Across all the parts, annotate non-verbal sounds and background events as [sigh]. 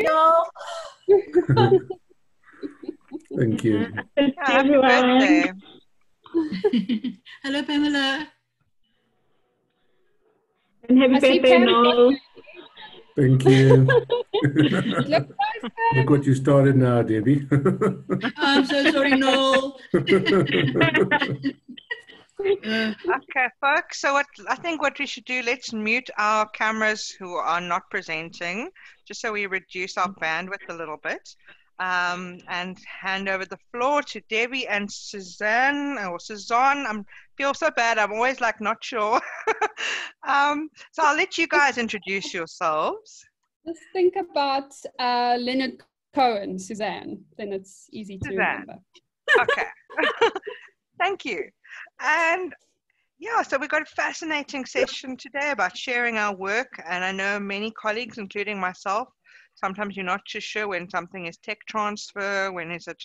No. Thank you. Thank you, Happy everyone. birthday. Hello, Pamela. And happy I birthday, Pam. Noel. Thank you. Look, [laughs] [laughs] Look what you started now, Debbie. I'm so sorry, Noel. [laughs] [laughs] Okay, folks. So what I think what we should do, let's mute our cameras who are not presenting, just so we reduce our bandwidth a little bit. Um, and hand over the floor to Debbie and Suzanne or Suzanne. I feel so bad. I'm always like not sure. [laughs] um, so I'll let you guys introduce yourselves. Just think about uh, Leonard Cohen, Suzanne. Then it's easy to Suzanne. remember. Okay. [laughs] Thank you. And yeah, so we've got a fascinating session today about sharing our work. And I know many colleagues, including myself, sometimes you're not too sure when something is tech transfer, when is it,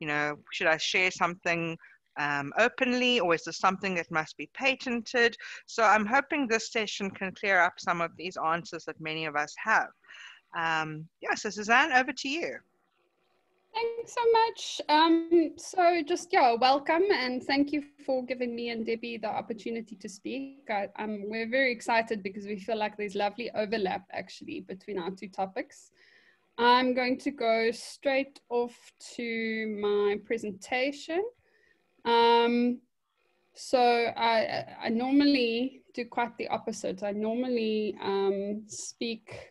you know, should I share something um, openly or is this something that must be patented? So I'm hoping this session can clear up some of these answers that many of us have. Um, yeah, so Suzanne, over to you. Thanks so much. Um, so just yeah, welcome and thank you for giving me and Debbie the opportunity to speak. I, um, we're very excited because we feel like there's lovely overlap actually between our two topics. I'm going to go straight off to my presentation. Um, so I, I normally do quite the opposite. I normally um, speak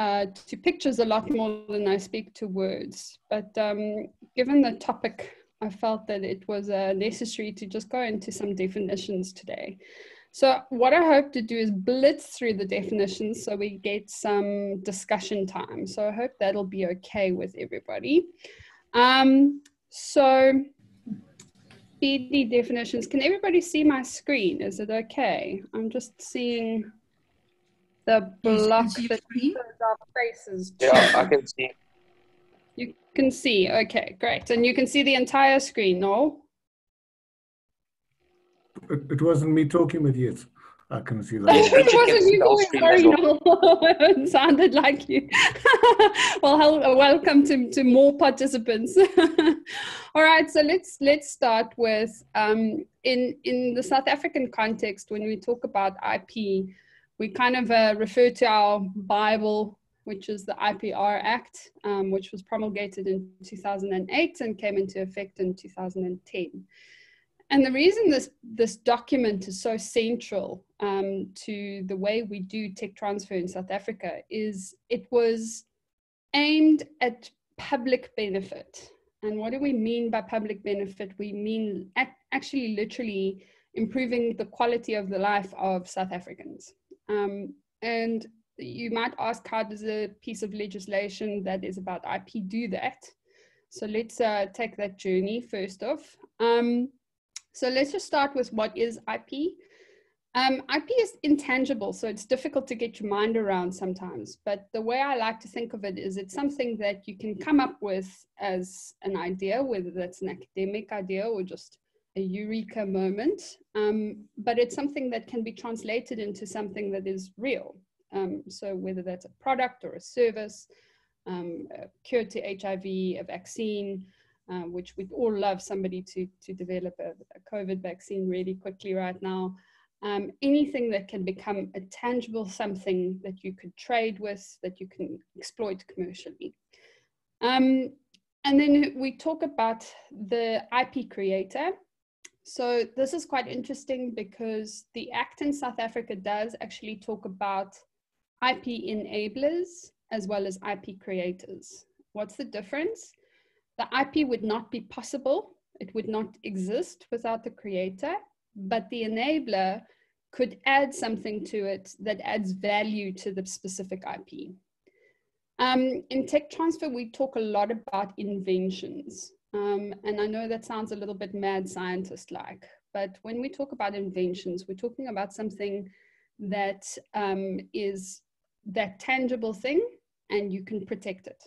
uh, to pictures a lot more than I speak to words. But um, given the topic, I felt that it was uh, necessary to just go into some definitions today. So what I hope to do is blitz through the definitions so we get some discussion time. So I hope that'll be okay with everybody. Um, so BD definitions, can everybody see my screen? Is it okay? I'm just seeing the Yes, I block can that screen. shows our faces. Yeah, I can see. You can see, okay, great. And you can see the entire screen, no? It, it wasn't me talking with you. I can see [laughs] it that. Richard wasn't you going screen sorry, as [laughs] it sounded like you. [laughs] well, hel- welcome to, to more participants. All right, so let's let's start with um, in in the South African context when we talk about IP, we kind of uh, refer to our Bible, which is the IPR Act, um, which was promulgated in 2008 and came into effect in 2010. And the reason this, this document is so central um, to the way we do tech transfer in South Africa is it was aimed at public benefit. And what do we mean by public benefit? We mean ac- actually literally improving the quality of the life of South Africans. Um, and you might ask, how does a piece of legislation that is about IP do that? So let's uh, take that journey first off. Um, so let's just start with what is IP. Um, IP is intangible, so it's difficult to get your mind around sometimes. But the way I like to think of it is it's something that you can come up with as an idea, whether that's an academic idea or just a eureka moment. Um, but it's something that can be translated into something that is real. Um, so whether that's a product or a service, um, a cure to HIV, a vaccine, uh, which we'd all love somebody to, to develop a, a COVID vaccine really quickly right now. Um, anything that can become a tangible something that you could trade with, that you can exploit commercially. Um, and then we talk about the IP creator. So this is quite interesting because the Act in South Africa does actually talk about IP enablers as well as IP creators. What's the difference? The IP would not be possible, it would not exist without the creator, but the enabler could add something to it that adds value to the specific IP. Um, in tech transfer, we talk a lot about inventions. Um, and I know that sounds a little bit mad scientist like, but when we talk about inventions, we're talking about something that um, is that tangible thing and you can protect it.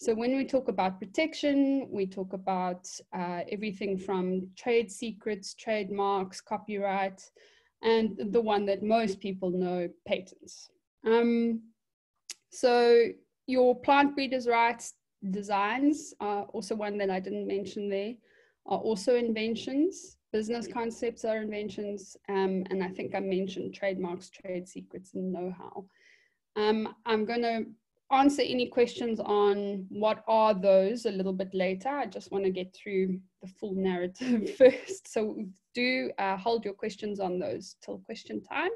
So when we talk about protection, we talk about uh, everything from trade secrets, trademarks, copyright, and the one that most people know, patents. Um, so your plant breeders' rights designs are also one that I didn't mention there, are also inventions. Business concepts are inventions. Um, and I think I mentioned trademarks, trade secrets, and know how. Um, I'm going to answer any questions on what are those a little bit later. I just want to get through the full narrative [laughs] first. So do uh, hold your questions on those till question time.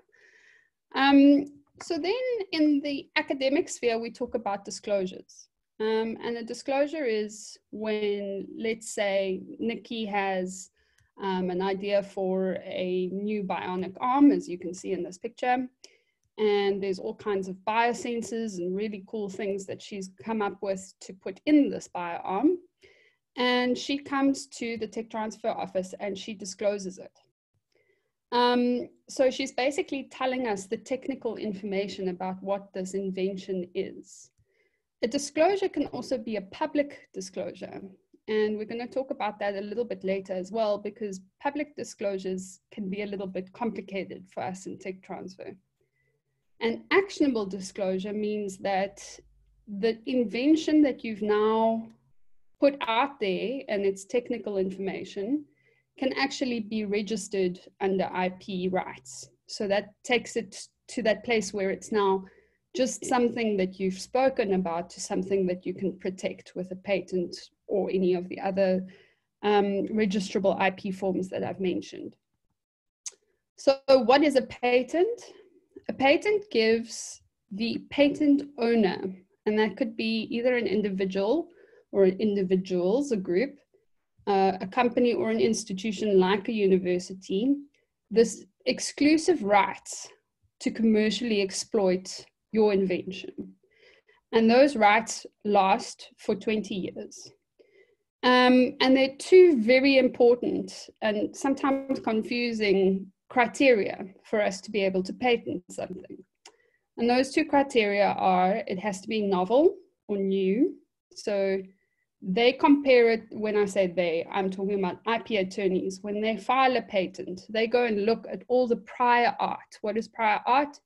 Um, so then in the academic sphere, we talk about disclosures. Um, and a disclosure is when, let's say, Nikki has um, an idea for a new bionic arm, as you can see in this picture. And there's all kinds of biosensors and really cool things that she's come up with to put in this bioarm. And she comes to the tech transfer office and she discloses it. Um, so she's basically telling us the technical information about what this invention is. A disclosure can also be a public disclosure. And we're going to talk about that a little bit later as well, because public disclosures can be a little bit complicated for us in tech transfer. An actionable disclosure means that the invention that you've now put out there and its technical information can actually be registered under IP rights. So that takes it to that place where it's now just something that you've spoken about to something that you can protect with a patent or any of the other um, registrable IP forms that I've mentioned. So what is a patent? A patent gives the patent owner, and that could be either an individual or an individuals, a group, uh, a company or an institution like a university, this exclusive right to commercially exploit your invention. And those rights last for 20 years. Um, and they're two very important and sometimes confusing criteria for us to be able to patent something. And those two criteria are it has to be novel or new. So they compare it when I say they, I'm talking about IP attorneys. When they file a patent, they go and look at all the prior art. What is prior art?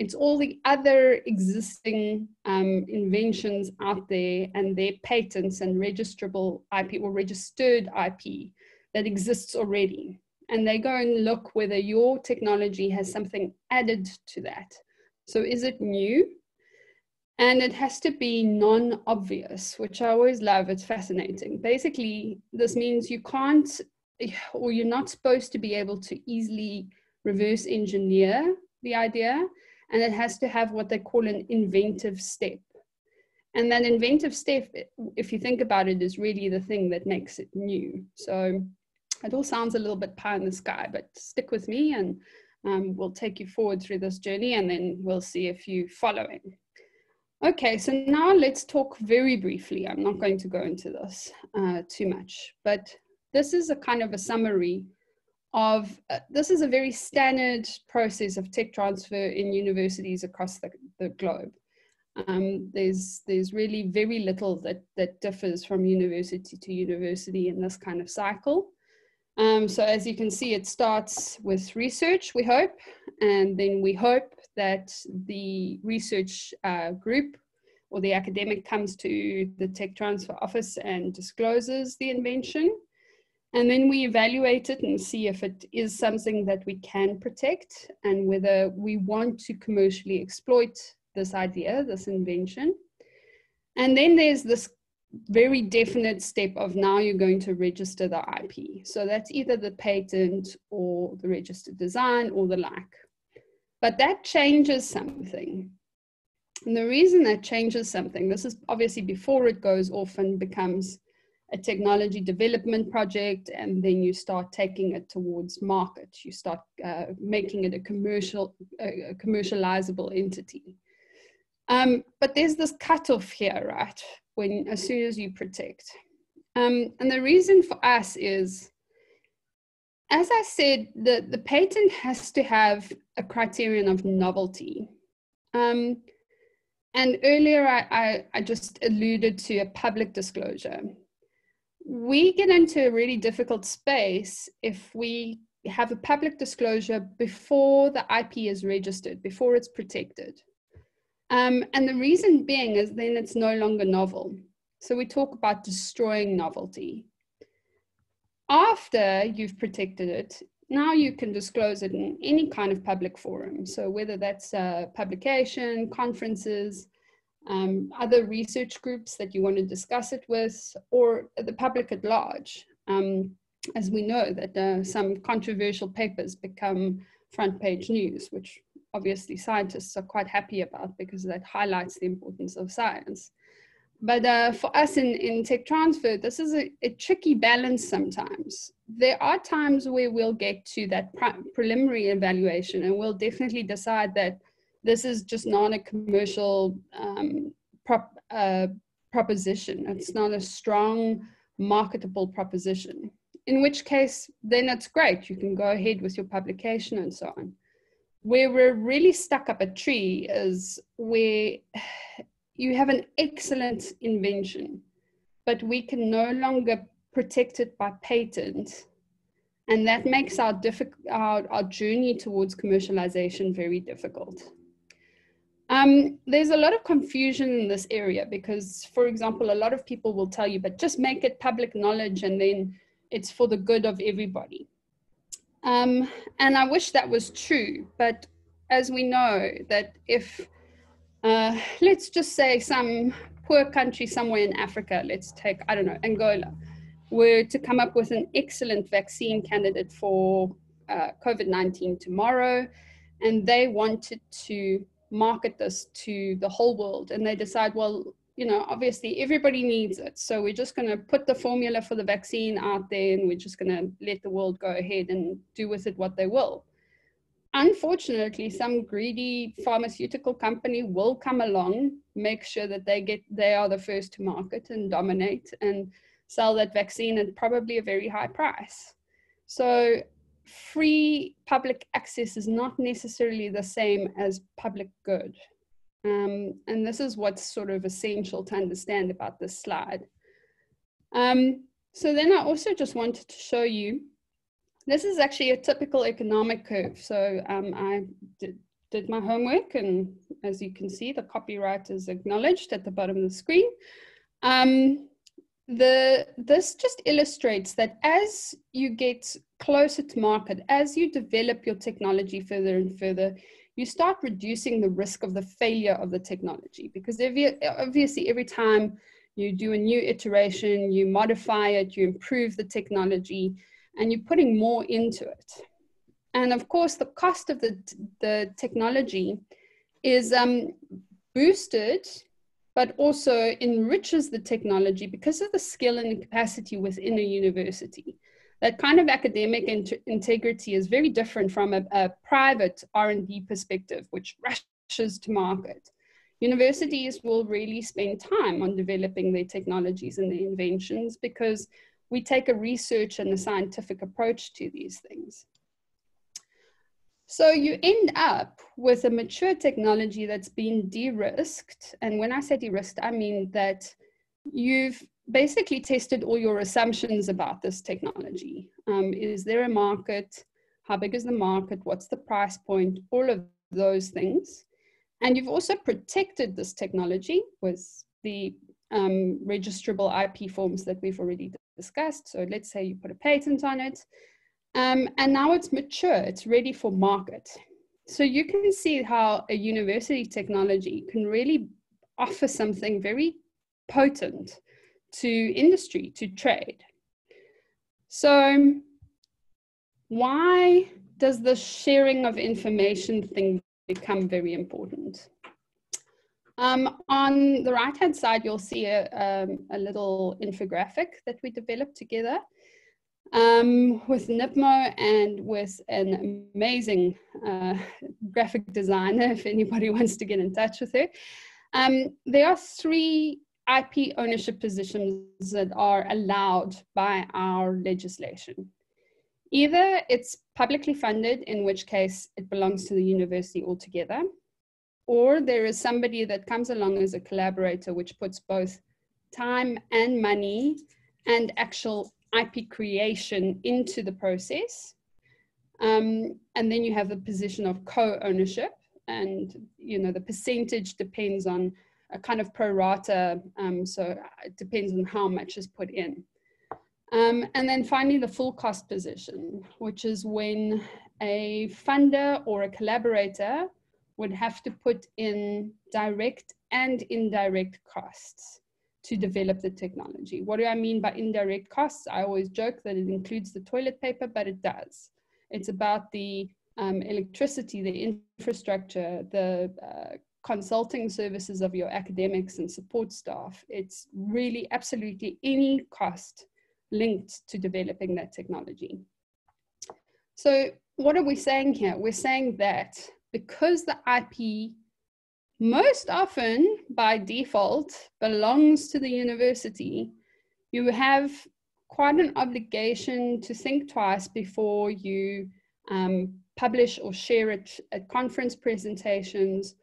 It's all the other existing um, inventions out there and their patents and registrable IP or registered IP that exists already. And they go and look whether your technology has something added to that. So is it new? And it has to be non obvious, which I always love. It's fascinating. Basically, this means you can't, or you're not supposed to be able to easily reverse engineer the idea. And it has to have what they call an inventive step. And that inventive step, if you think about it, is really the thing that makes it new. So it all sounds a little bit pie in the sky, but stick with me and um, we'll take you forward through this journey and then we'll see if you're following. Okay, so now let's talk very briefly. I'm not going to go into this uh, too much, but this is a kind of a summary of, uh, this is a very standard process of tech transfer in universities across the, the globe. Um, there's, there's really very little that, that differs from university to university in this kind of cycle. Um, so as you can see, it starts with research, we hope, and then we hope that the research uh, group or the academic comes to the tech transfer office and discloses the invention. And then we evaluate it and see if it is something that we can protect and whether we want to commercially exploit this idea, this invention. And then there's this very definite step of now you're going to register the IP. So that's either the patent or the registered design or the like. But that changes something. And the reason that changes something, this is obviously before it goes off and becomes a technology development project, and then you start taking it towards market. You start uh, making it a commercial, a commercializable entity. Um, but there's this cutoff here, right? when as soon as you protect. Um, and the reason for us is, as I said, the, the patent has to have a criterion of novelty. Um, and earlier I, I, I just alluded to a public disclosure. We get into a really difficult space if we have a public disclosure before the IP is registered, before it's protected. Um, and the reason being is then it's no longer novel. So we talk about destroying novelty. After you've protected it, now you can disclose it in any kind of public forum. So whether that's a publication, conferences, um, other research groups that you want to discuss it with, or the public at large. Um, as we know that uh, some controversial papers become front page news, which obviously scientists are quite happy about because that highlights the importance of science. But uh, for us in, in tech transfer, this is a, a, tricky balance sometimes. There are times where we'll get to that pre preliminary evaluation and we'll definitely decide that this is just not a commercial um, prop, uh, proposition. It's not a strong marketable proposition. In which case, then it's great. You can go ahead with your publication and so on. Where we're really stuck up a tree is where [sighs] you have an excellent invention, but we can no longer protect it by patent. And that makes our, our, our journey towards commercialization very difficult. Um, there's a lot of confusion in this area because, for example, a lot of people will tell you, but just make it public knowledge and then it's for the good of everybody. Um, and I wish that was true, but as we know that if, uh, let's just say some poor country somewhere in Africa, let's take, I don't know, Angola, were to come up with an excellent vaccine candidate for uh, COVID-19 tomorrow, and they wanted to market this to the whole world. And they decide well you know obviously everybody needs it. So we're just going to put the formula for the vaccine out there and we're just going to let the world go ahead and do with it what they will. Unfortunately some greedy pharmaceutical company will come along make sure that they get they are the first to market and dominate and sell that vaccine at probably a very high price. So free public access is not necessarily the same as public good. Um, and this is what's sort of essential to understand about this slide. Um, so then I also just wanted to show you, this is actually a typical economic curve. So um, I did, did my homework and as you can see, the copyright is acknowledged at the bottom of the screen. Um, the this just illustrates that as you get closer to market, as you develop your technology further and further, you start reducing the risk of the failure of the technology because obviously every time you do a new iteration, you modify it, you improve the technology, and you're putting more into it. And of course, the cost of the, the technology is um, boosted but also enriches the technology because of the skill and capacity within a university. That kind of academic integrity is very different from a, a private R&D perspective, which rushes to market. Universities will really spend time on developing their technologies and their inventions because we take a research and a scientific approach to these things. So you end up with a mature technology that's been de-risked. And when I say de-risked, I mean that you've basically tested all your assumptions about this technology. Um, is there a market? How big is the market? What's the price point? All of those things. And you've also protected this technology with the um, registrable IP forms that we've already discussed. So let's say you put a patent on it. Um, and now it's mature, it's ready for market. So you can see how a university technology can really offer something very potent to industry, to trade. So why does the sharing of information thing become very important? Um, on the right-hand side, you'll see a, um, a little infographic that we developed together um, with NIPMO and with an amazing uh, graphic designer, if anybody [laughs] wants to get in touch with her. Um, there are three IP ownership positions that are allowed by our legislation. Either it's publicly funded, in which case it belongs to the university altogether, or there is somebody that comes along as a collaborator, which puts both time and money and actual IP creation into the process. Um, and then you have a position of co-ownership. and you know the percentage depends on a kind of pro rata, um, so it depends on how much is put in. Um, and then finally, the full cost position, which is when a funder or a collaborator would have to put in direct and indirect costs to develop the technology. What do I mean by indirect costs? I always joke that it includes the toilet paper, but it does. It's about the um, electricity, the infrastructure, the uh, consulting services of your academics and support staff. It's really absolutely any cost linked to developing that technology. So what are we saying here? We're saying that because the IP most often by default belongs to the university, you have quite an obligation to think twice before you um, publish or share it at conference presentations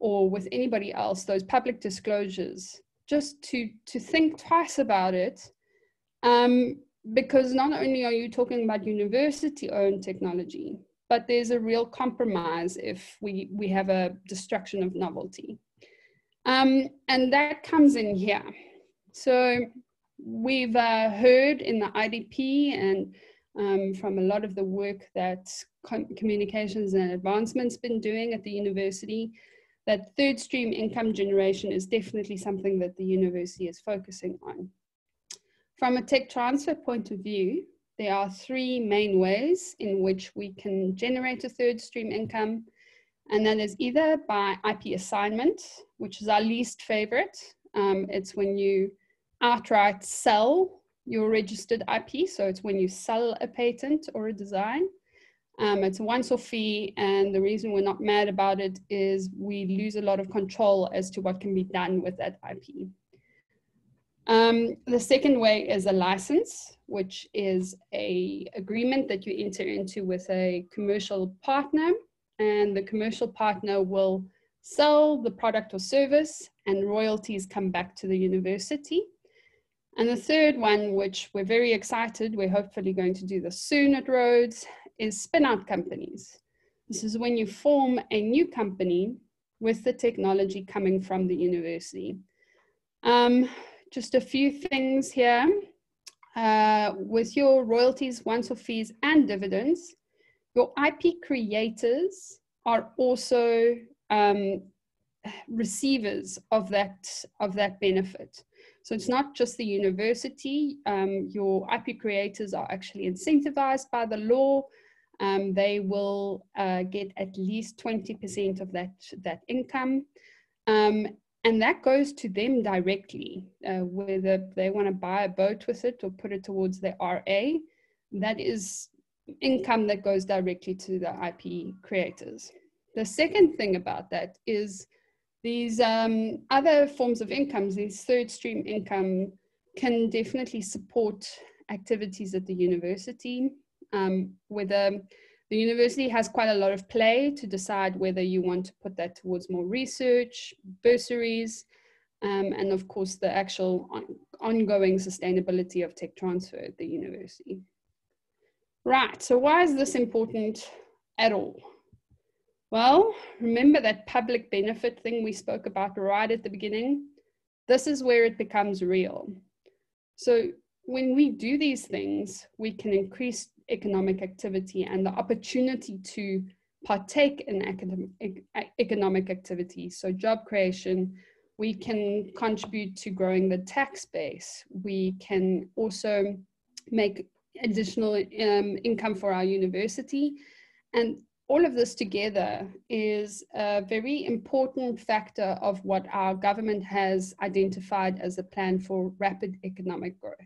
or with anybody else, those public disclosures, just to, to think twice about it. Um, because not only are you talking about university owned technology, but there's a real compromise if we, we have a destruction of novelty. Um, and that comes in here. So we've uh, heard in the IDP and um, from a lot of the work that com communications and advancement's been doing at the university that third stream income generation is definitely something that the university is focusing on. From a tech transfer point of view, there are three main ways in which we can generate a third stream income. And that is either by IP assignment, which is our least favorite. Um, it's when you outright sell your registered IP. So it's when you sell a patent or a design. Um, it's a once-off fee, and the reason we're not mad about it is we lose a lot of control as to what can be done with that IP. Um, the second way is a license, which is a agreement that you enter into with a commercial partner, and the commercial partner will sell the product or service, and royalties come back to the university. And the third one, which we're very excited, we're hopefully going to do this soon at Rhodes, is spin-out companies. This is when you form a new company with the technology coming from the university. Um, just a few things here. Uh, with your royalties, once-off fees, and dividends, your IP creators are also um, receivers of that of that benefit. So it's not just the university. Um, your IP creators are actually incentivized by the law. Um, they will uh, get at least 20% of that, that income. Um, and that goes to them directly, uh, whether they want to buy a boat with it or put it towards their RA. That is income that goes directly to the IP creators. The second thing about that is these um, other forms of incomes, these third stream income, can definitely support activities at the university, um, whether the university has quite a lot of play to decide whether you want to put that towards more research, bursaries, um, and of course the actual on ongoing sustainability of tech transfer at the university. Right, so why is this important at all? Well, remember that public benefit thing we spoke about right at the beginning? This is where it becomes real. So when we do these things, we can increase economic activity and the opportunity to partake in academic, economic activity. So job creation, we can contribute to growing the tax base. We can also make additional um, income for our university. And all of this together is a very important factor of what our government has identified as a plan for rapid economic growth.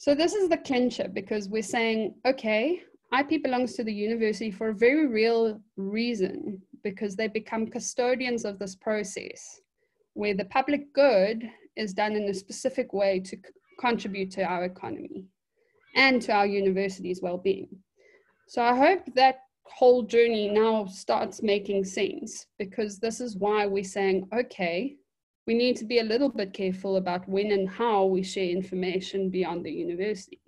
So this is the clincher because we're saying, okay, IP belongs to the university for a very real reason because they become custodians of this process where the public good is done in a specific way to contribute to our economy and to our university's well-being. So I hope that whole journey now starts making sense because this is why we're saying, okay, we need to be a little bit careful about when and how we share information beyond the university.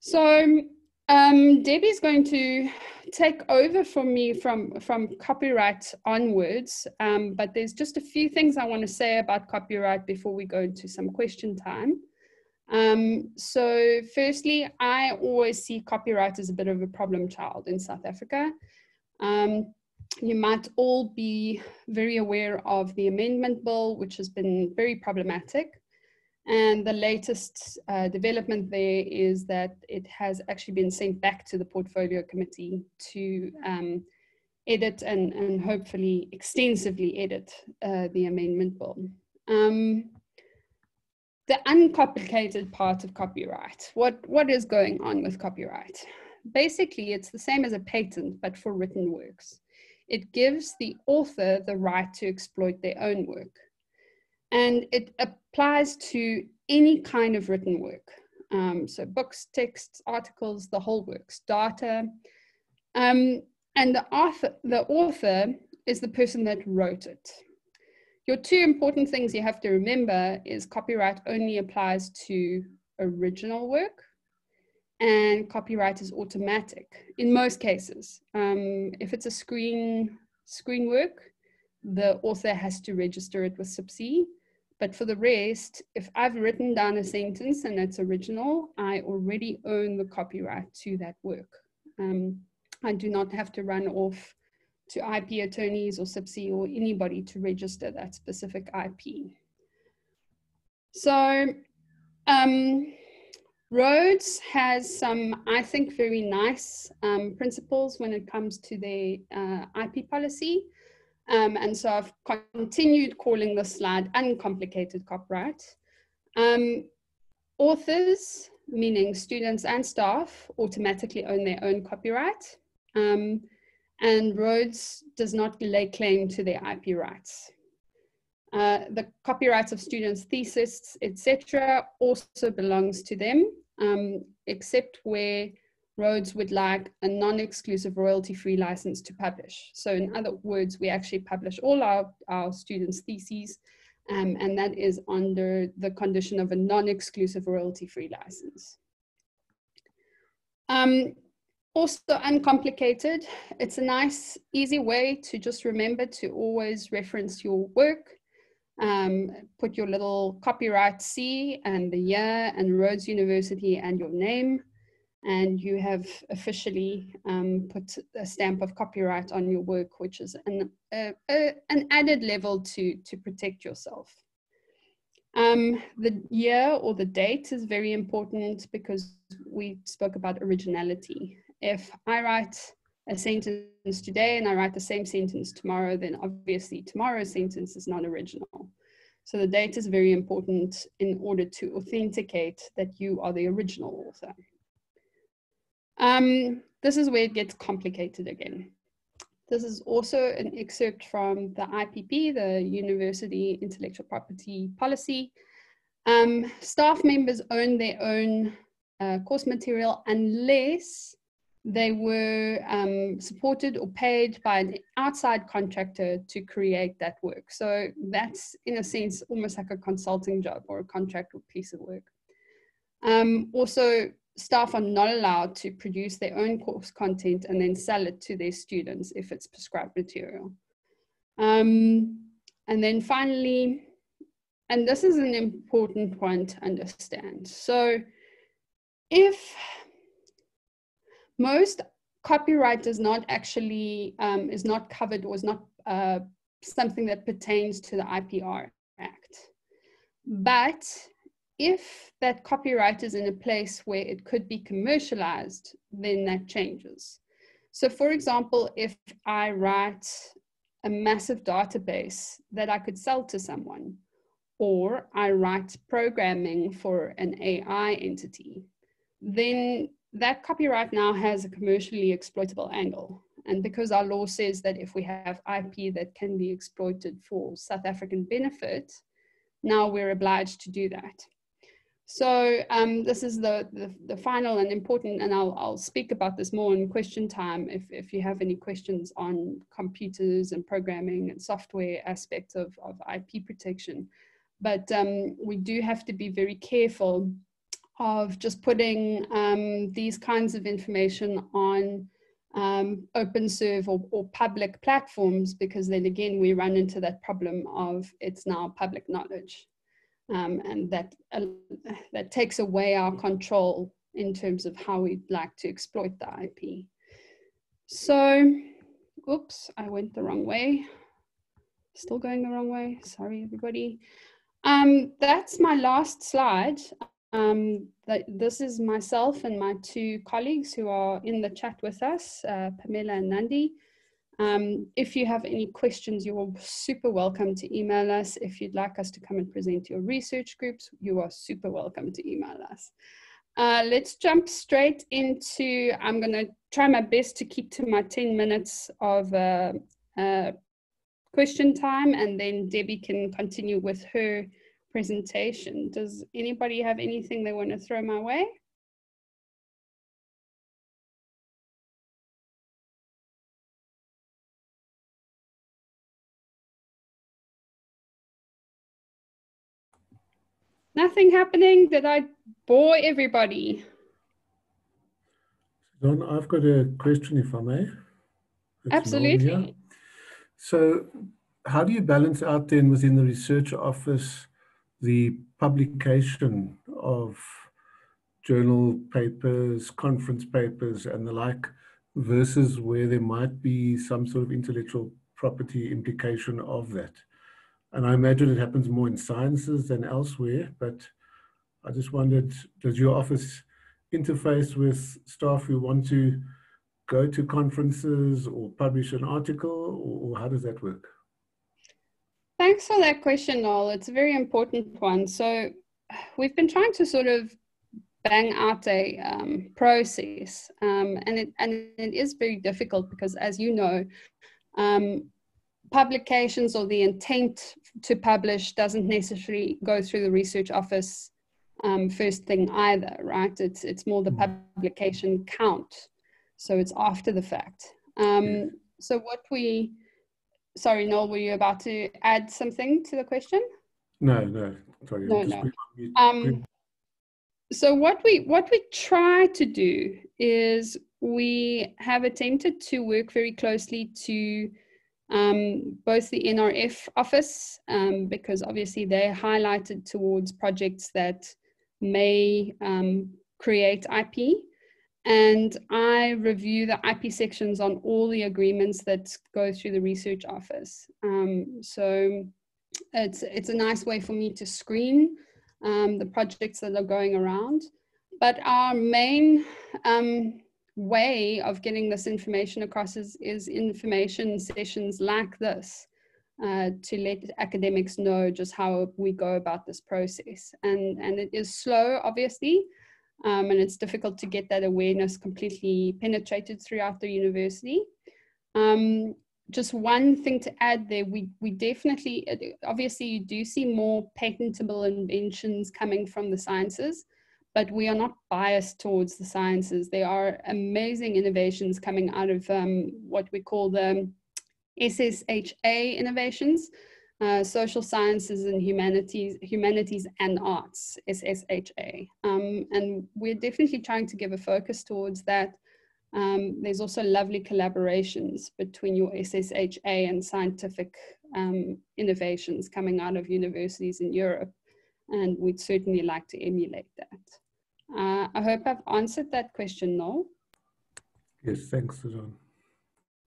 So um, Debbie's going to take over from me from, from copyright onwards, um, but there's just a few things I want to say about copyright before we go into some question time. Um, so firstly, I always see copyright as a bit of a problem child in South Africa. Um, you might all be very aware of the amendment bill, which has been very problematic. And the latest uh, development there is that it has actually been sent back to the portfolio committee to um, edit and, and hopefully extensively edit uh, the amendment bill. Um, the uncomplicated part of copyright. What, what is going on with copyright? Basically, it's the same as a patent, but for written works. It gives the author the right to exploit their own work. And it applies to any kind of written work. Um, so books, texts, articles, the whole works, data. Um, and the author, the author is the person that wrote it. Your two important things you have to remember is copyright only applies to original work and copyright is automatic in most cases. Um, if it's a screen, screen work, the author has to register it with CIPC. But for the rest, if I've written down a sentence and it's original, I already own the copyright to that work. Um, I do not have to run off to IP attorneys or CIPC or anybody to register that specific IP. So um, Rhodes has some, I think, very nice um, principles when it comes to their uh, IP policy. Um, and so I've continued calling this slide uncomplicated copyright. Um, authors, meaning students and staff, automatically own their own copyright. Um, and Rhodes does not lay claim to their IP rights. Uh, the copyrights of students' theses, etc., also belongs to them, um, except where Rhodes would like a non-exclusive royalty-free license to publish. So in other words, we actually publish all our, our students' theses, um, and that is under the condition of a non-exclusive royalty-free license. Um, also uncomplicated. It's a nice, easy way to just remember to always reference your work. Um, put your little copyright C and the year and Rhodes University and your name. And you have officially um, put a stamp of copyright on your work, which is an, an added level to, to protect yourself. Um, the year or the date is very important because we spoke about originality if I write a sentence today and I write the same sentence tomorrow, then obviously tomorrow's sentence is not original. So the date is very important in order to authenticate that you are the original author. Um, this is where it gets complicated again. This is also an excerpt from the IPP, the University Intellectual Property Policy. Um, staff members own their own uh, course material unless they were um, supported or paid by an outside contractor to create that work. So that's, in a sense, almost like a consulting job or a contract or piece of work. Um, also, staff are not allowed to produce their own course content and then sell it to their students if it's prescribed material. Um, and then finally, and this is an important one to understand. So if most copyright does not actually um, is not covered or is not uh, something that pertains to the IPR Act. But if that copyright is in a place where it could be commercialized, then that changes. So for example, if I write a massive database that I could sell to someone, or I write programming for an AI entity, then that copyright now has a commercially exploitable angle. And because our law says that if we have IP that can be exploited for South African benefit, now we're obliged to do that. So um, this is the, the, the, final and important, and I'll, I'll speak about this more in question time if, if you have any questions on computers and programming and software aspects of, of IP protection. But um, we do have to be very careful of just putting um, these kinds of information on um, OpenServe or, or public platforms, because then again, we run into that problem of it's now public knowledge. Um, and that, uh, that takes away our control in terms of how we'd like to exploit the IP. So, oops, I went the wrong way. Still going the wrong way. Sorry, everybody. Um, that's my last slide. Um, this is myself and my two colleagues who are in the chat with us, uh, Pamela and Nandi. Um, if you have any questions, you're super welcome to email us. If you'd like us to come and present your research groups, you are super welcome to email us. Uh, let's jump straight into, I'm going to try my best to keep to my 10 minutes of uh, uh, question time and then Debbie can continue with her presentation. Does anybody have anything they want to throw my way? Nothing happening? Did I bore everybody? Don, I've got a question, if I may. It's Absolutely. So, how do you balance out then within the research office the publication of journal papers, conference papers, and the like, versus where there might be some sort of intellectual property implication of that? And I imagine it happens more in sciences than elsewhere, but I just wondered, does your office interface with staff who want to go to conferences or publish an article, or, how does that work? Thanks for that question, Noel. It's a very important one. So we've been trying to sort of bang out a um, process, um, and it and it is very difficult because, as you know, um, publications or the intent to publish doesn't necessarily go through the research office um, first thing either, right? It's it's more the hmm. publication count, so it's after the fact. Um, so what we, sorry, Noel, were you about to add something to the question? No, no, sorry. No, no. Um, so what we what we try to do is we have attempted to work very closely to um, both the NRF office, um, because obviously they're highlighted towards projects that may um, create IP. And I review the IP sections on all the agreements that go through the research office. Um, so it's, it's a nice way for me to screen um, the projects that are going around. But our main um, way of getting this information across is, is information sessions like this uh, to let academics know just how we go about this process. And, and it is slow, obviously, um, and it's difficult to get that awareness completely penetrated throughout the university. Um, just one thing to add there, we, we definitely, obviously you do see more patentable inventions coming from the sciences, but we are not biased towards the sciences. There are amazing innovations coming out of um, what we call the SSHA innovations, uh, social sciences and humanities, humanities and arts, SSHA. Um, and we're definitely trying to give a focus towards that. Um, there's also lovely collaborations between your SSHA and scientific um, innovations coming out of universities in Europe. And we'd certainly like to emulate that. Uh, I hope I've answered that question, Noel. Yes, thanks, Suzanne.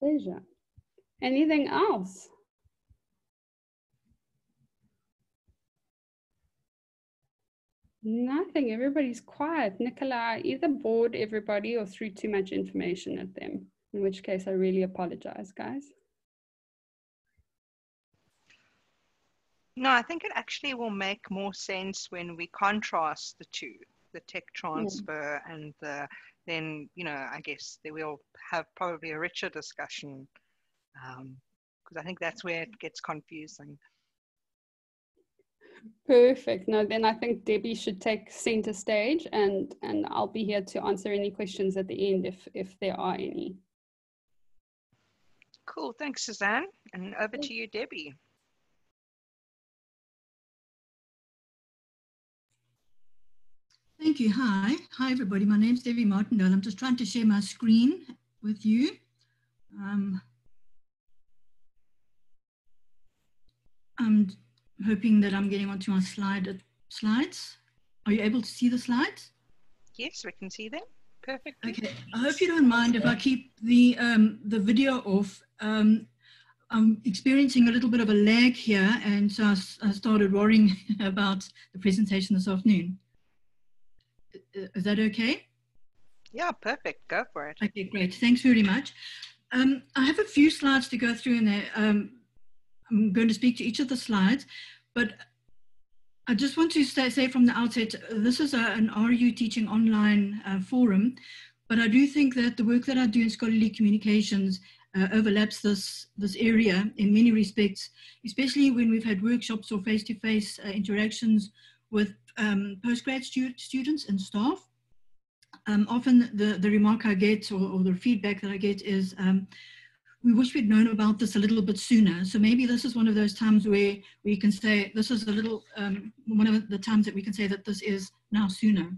Pleasure. Anything else? Nothing. Everybody's quiet. Nicola either bored everybody or threw too much information at them, in which case I really apologize, guys. No, I think it actually will make more sense when we contrast the two, the tech transfer yeah. and the, then, you know, I guess will have probably a richer discussion because um, I think that's where it gets confusing. Perfect. No, then I think Debbie should take center stage, and and I'll be here to answer any questions at the end if if there are any. Cool. Thanks, Suzanne. And over to you, Debbie. Thank you. Hi. Hi, everybody. My name's Debbie Martindale. I'm just trying to share my screen with you. Um, I'm hoping that I'm getting onto my slide slides. Are you able to see the slides? Yes, we can see them. Perfect. Okay. I hope you don't mind if I keep the um, the video off. Um, I'm experiencing a little bit of a lag here, and so I started worrying [laughs] about the presentation this afternoon. Is that okay? Yeah, perfect. Go for it. Okay, great. Thanks very much. Um, I have a few slides to go through, and um, I'm going to speak to each of the slides, but I just want to say, from the outset, this is a, an RU teaching online uh, forum, but I do think that the work that I do in scholarly communications uh, overlaps this, this area in many respects, especially when we've had workshops or face-to-face uh, interactions with um, postgrad stu students and staff. Um, often the, the remark I get or, or the feedback that I get is, um, we wish we'd known about this a little bit sooner. So maybe this is one of those times where we can say, this is a little, um, one of the times that we can say that this is now sooner.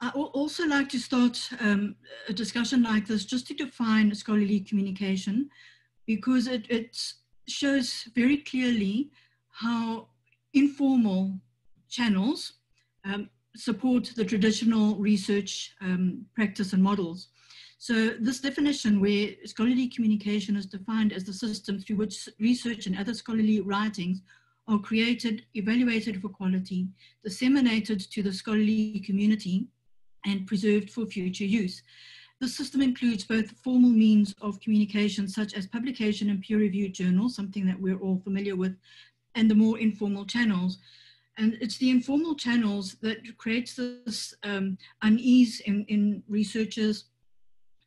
I al- also like to start um, a discussion like this just to define scholarly communication because it, it shows very clearly how informal channels um, support the traditional research um, practice and models. So this definition where scholarly communication is defined as the system through which research and other scholarly writings are created, evaluated for quality, disseminated to the scholarly community, and preserved for future use. The system includes both formal means of communication such as publication in peer-reviewed journals, something that we're all familiar with, and the more informal channels, and it's the informal channels that creates this um, unease in, in researchers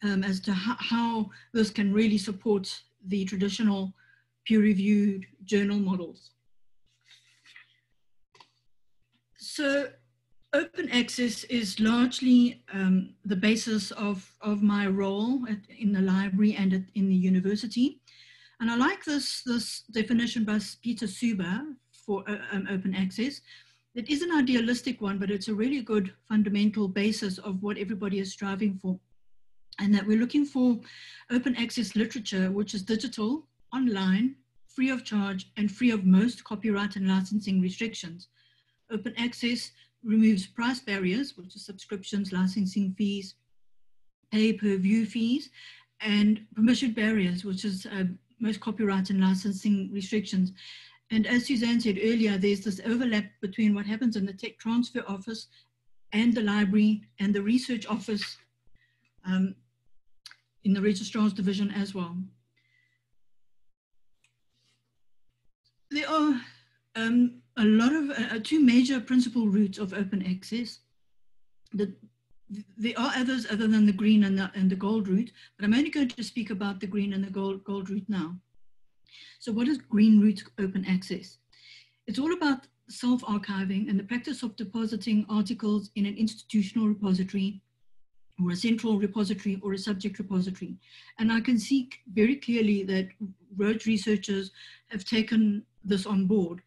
um, as to how, this can really support the traditional peer-reviewed journal models. So open access is largely um, the basis of, of my role at, in the library and at, in the university. And I like this, this definition by Peter Suber for uh, um, open access. It is an idealistic one, but it's a really good fundamental basis of what everybody is striving for. And that we're looking for open access literature, which is digital, online, free of charge, and free of most copyright and licensing restrictions. Open access removes price barriers, which is subscriptions, licensing fees, pay per view fees, and permission barriers, which is uh, most copyright and licensing restrictions. And as Suzanne said earlier, there's this overlap between what happens in the tech transfer office and the library and the research office um, in the registrar's division as well. There are um, a lot of uh, two major principal routes of open access. The, there are others other than the green and the, and the gold route, but I'm only going to speak about the green and the gold, gold route now. So what is green route open access? It's all about self-archiving and the practice of depositing articles in an institutional repository or a central repository or a subject repository. And I can see very clearly that Rhodes researchers have taken this on board.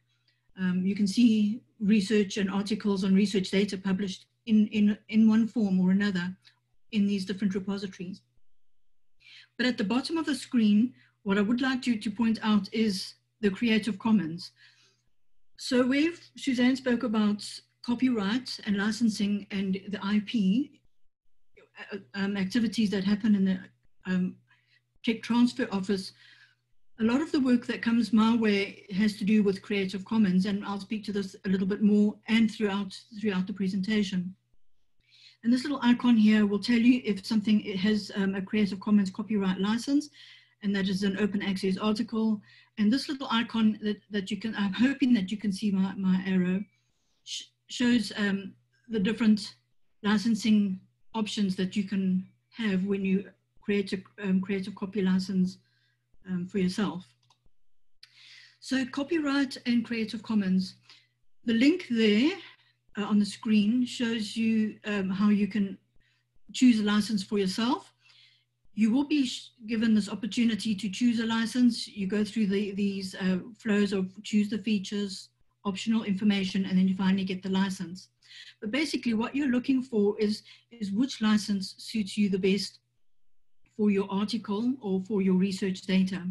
Um, you can see research and articles on research data published in, in, in one form or another in these different repositories. But at the bottom of the screen, what I would like to, to point out is the Creative Commons. So where Suzanne spoke about copyright and licensing and the IP um, activities that happen in the um, tech transfer office, a lot of the work that comes my way has to do with Creative Commons, and I'll speak to this a little bit more and throughout, throughout the presentation. And this little icon here will tell you if something has um, a Creative Commons copyright license, and that is an open access article. And this little icon that, that you can, I'm hoping that you can see my, my arrow, sh shows um, the different licensing options that you can have when you create a um, creative copy license um, for yourself. So copyright and Creative Commons, the link there uh, on the screen shows you um, how you can choose a license for yourself. You will be given this opportunity to choose a license. You go through the, these uh, flows of choose the features, optional information, and then you finally get the license. But basically what you're looking for is, is which license suits you the best for your article or for your research data.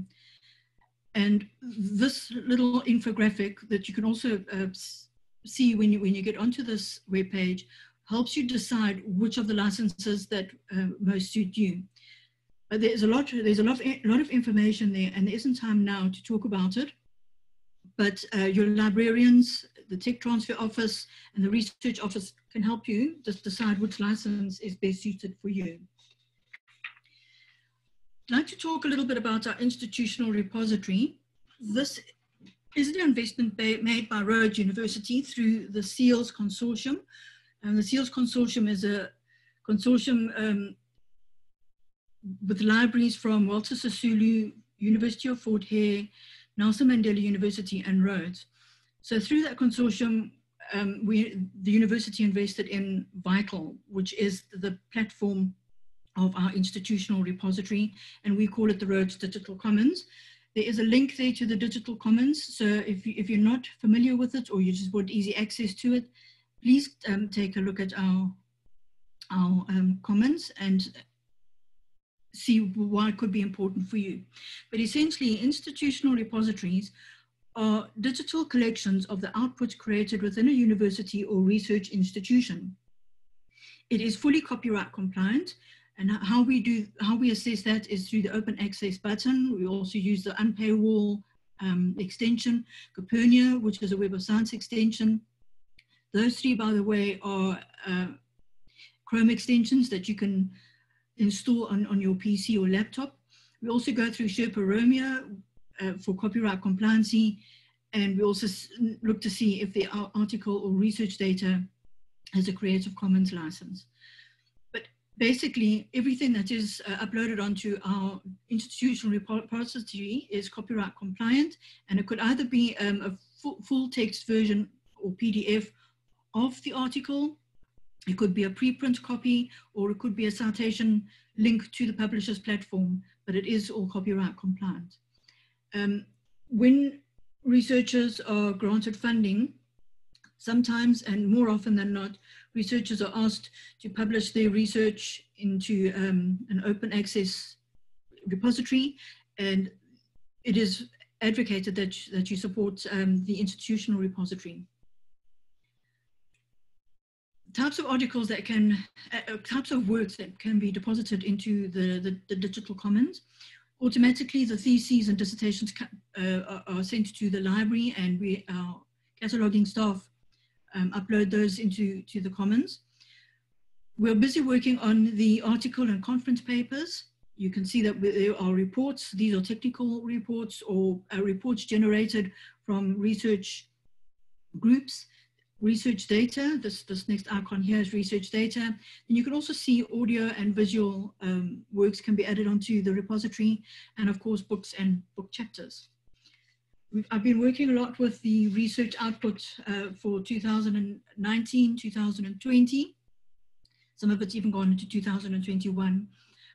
And this little infographic that you can also uh, see when you, when you get onto this webpage helps you decide which of the licenses that uh, most suit you. But there's a lot, there's a lot, of, a lot of information there and there isn't time now to talk about it. But uh, your librarians, the tech transfer office and the research office can help you just decide which license is best suited for you. I'd like to talk a little bit about our institutional repository. This is an investment made by Rhodes University through the SEALS Consortium. And the SEALS Consortium is a consortium um, with libraries from Walter Sisulu, University of Fort Hare, Nelson Mandela University and Rhodes. So through that consortium, um, we, the university invested in Vital, which is the platform of our institutional repository, and we call it the Rhodes Digital Commons. There is a link there to the Digital Commons, so if, you, if you're not familiar with it or you just want easy access to it, please um, take a look at our, our um, commons and see why it could be important for you. But essentially, institutional repositories are digital collections of the output created within a university or research institution. It is fully copyright compliant, and how we do, how we assess that is through the open access button. We also use the unpaywall um, extension, Kopernio, which is a Web of Science extension. Those three, by the way, are uh, Chrome extensions that you can install on, on your PC or laptop. We also go through Sherpa Romeo uh, for copyright compliancy, and we also look to see if the article or research data has a Creative Commons license But basically everything that is uh, uploaded onto our institutional repository is copyright compliant and it could either be um, a full, full text version or PDF of the article, it could be a preprint copy or it could be a citation link to the publisher's platform, but it is all copyright compliant. Um, when researchers are granted funding, sometimes and more often than not, researchers are asked to publish their research into um, an open access repository and it is advocated that, that you support um, the institutional repository. Types of articles that can, uh, uh, types of works that can be deposited into the, the, the digital commons. Automatically the theses and dissertations uh, are, sent to the library and we, our cataloging staff um, upload those into to the Commons. We're busy working on the article and conference papers. You can see that there are reports. These are technical reports or uh, reports generated from research groups, research data. This, this next icon here is research data. And you can also see audio and visual um, works can be added onto the repository and of course books and book chapters. I've been working a lot with the research output uh, for 2019, 2020. Some of it's even gone into 2021.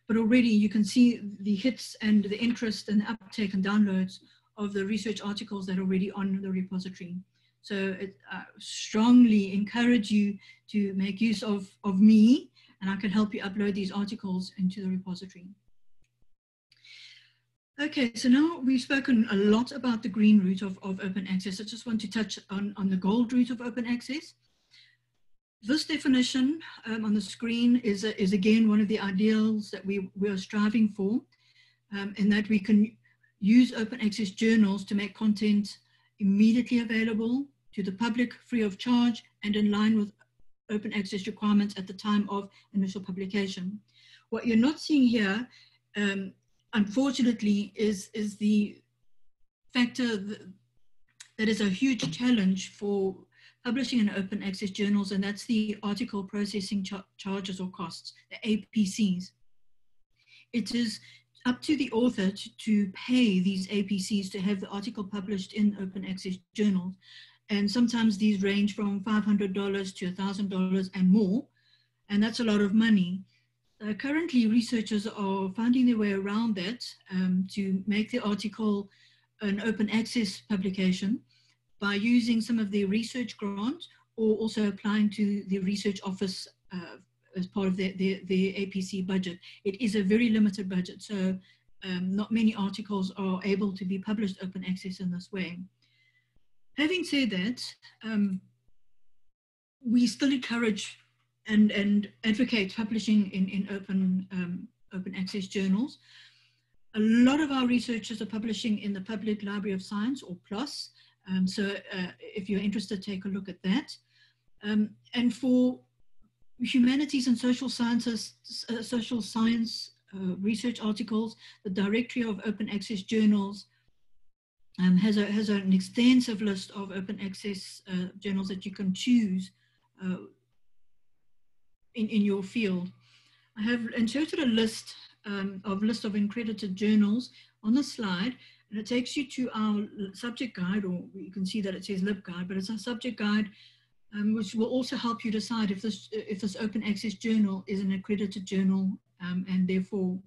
But already you can see the hits and the interest and the uptake and downloads of the research articles that are already on the repository. So I strongly encourage you to make use of, of me and I can help you upload these articles into the repository. Okay, so now we've spoken a lot about the green route of, of open access. I just want to touch on, on the gold route of open access. This definition um, on the screen is, a, is again one of the ideals that we, we are striving for, um, in that we can use open access journals to make content immediately available to the public free of charge and in line with open access requirements at the time of initial publication. What you're not seeing here um, unfortunately, is, is the factor that, is a huge challenge for publishing in open access journals, and that's the article processing charges or costs, the APCs. It is up to the author to, to, pay these APCs to have the article published in open access journals. And sometimes these range from $500 to $1,000 and more. And that's a lot of money. Uh, currently, researchers are finding their way around that um, to make the article an open access publication by using some of the research grant or also applying to the research office uh, as part of the, APC budget. It is a very limited budget, so um, not many articles are able to be published open access in this way. Having said that, um, we still encourage and, and advocate publishing in, in open, um, open access journals. A lot of our researchers are publishing in the Public Library of Science or PLOS. Um, so uh, if you're interested, take a look at that. Um, and for humanities and social sciences, uh, social science uh, research articles, the Directory of Open Access Journals um, has, a, has an extensive list of open access uh, journals that you can choose uh, in, in your field. I have inserted a list um, of list of accredited journals on the slide and it takes you to our subject guide or you can see that it says LibGuide but it's our subject guide um, which will also help you decide if this, if this open access journal is an accredited journal um, and therefore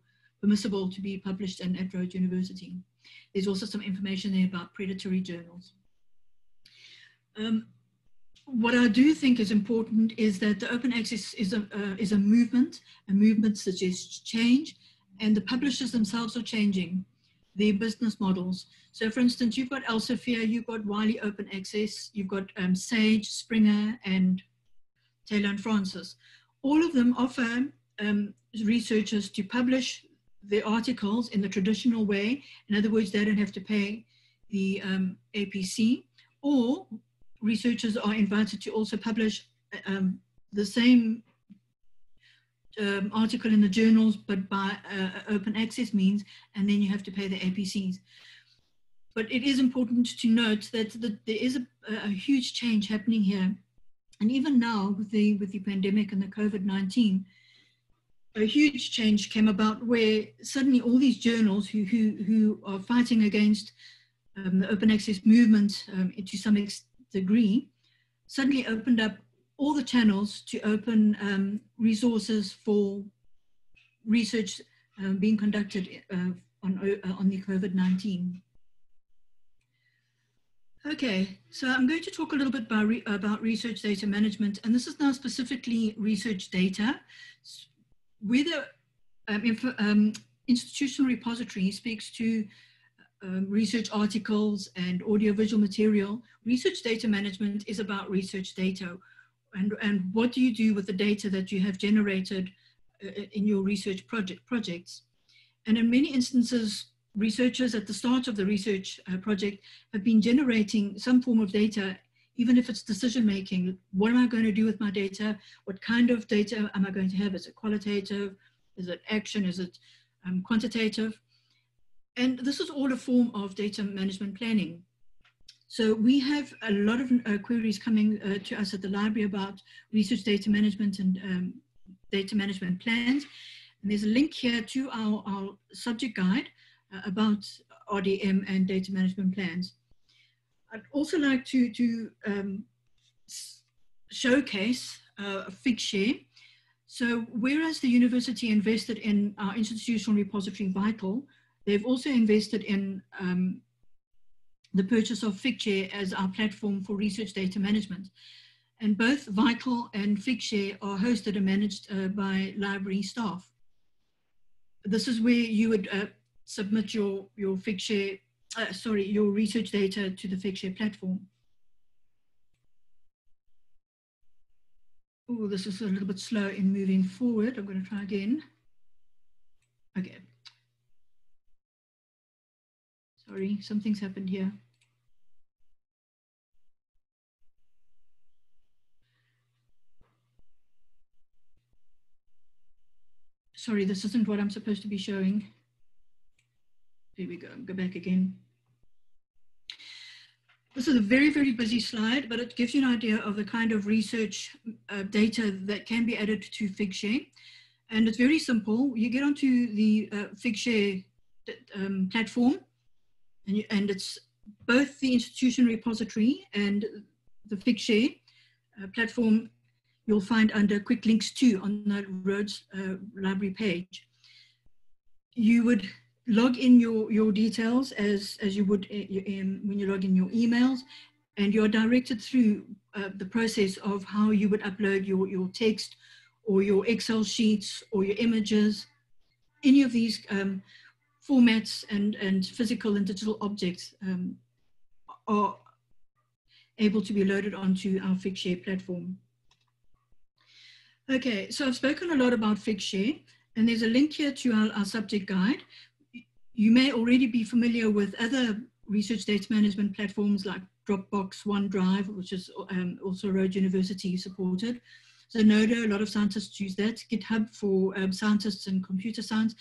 permissible to be published in, at Rhodes University. There's also some information there about predatory journals. Um, what I do think is important is that the open access is a, uh, is a movement. A movement suggests change and the publishers themselves are changing their business models. So for instance, you've got Elsevier, you've got Wiley Open Access, you've got um, Sage, Springer, and Taylor and Francis. All of them offer um, researchers to publish their articles in the traditional way. In other words, they don't have to pay the um, APC, or researchers are invited to also publish um, the same um, article in the journals, but by uh, open access means, and then you have to pay the APCs. But it is important to note that the, there is a, a, huge change happening here. And even now with the, with the pandemic and the COVID-19, a huge change came about where suddenly all these journals who, who, who are fighting against um, the open access movement um, to some degree suddenly opened up all the channels to open um, resources for research um, being conducted uh, on, uh, on the COVID-19. Okay, so I'm going to talk a little bit about, re about research data management, and this is now specifically research data. Whether um, if, um, institutional repository he speaks to um, research articles and audiovisual material, research data management is about research data and, and what do you do with the data that you have generated uh, in your research project projects. And in many instances, researchers at the start of the research uh, project have been generating some form of data, even if it's decision making. What am I going to do with my data? What kind of data am I going to have? Is it qualitative? Is it action? Is it um, quantitative? And this is all a form of data management planning. So we have a lot of uh, queries coming uh, to us at the library about research data management and um, data management plans. And there's a link here to our, our subject guide uh, about RDM and data management plans. I'd also like to, to um, showcase uh, Figshare. So whereas the university invested in our institutional repository Vital, they've also invested in um, the purchase of Figshare as our platform for research data management. And both Vital and Figshare are hosted and managed uh, by library staff. This is where you would uh, submit your, your Figshare, uh, sorry, your research data to the Figshare platform. Oh, this is a little bit slow in moving forward. I'm going to try again. Okay. Sorry, something's happened here. Sorry, this isn't what I'm supposed to be showing. Here we go, go back again. This is a very, very busy slide, but it gives you an idea of the kind of research uh, data that can be added to Figshare. And it's very simple. You get onto the uh, Figshare um, platform, and, you, and it's both the institution repository and the Figshare uh, platform you'll find under quick links to on the Rhodes uh, library page. You would log in your, your details as, as you would in, uh, when you log in your emails and you're directed through uh, the process of how you would upload your, your text or your Excel sheets or your images, any of these um, formats and, and physical and digital objects um, are able to be loaded onto our Figshare platform. Okay, so I've spoken a lot about Figshare, and there's a link here to our, our subject guide. You may already be familiar with other research data management platforms like Dropbox, OneDrive, which is um, also Rhodes University supported. Zenodo, a lot of scientists use that. GitHub for um, scientists and computer science,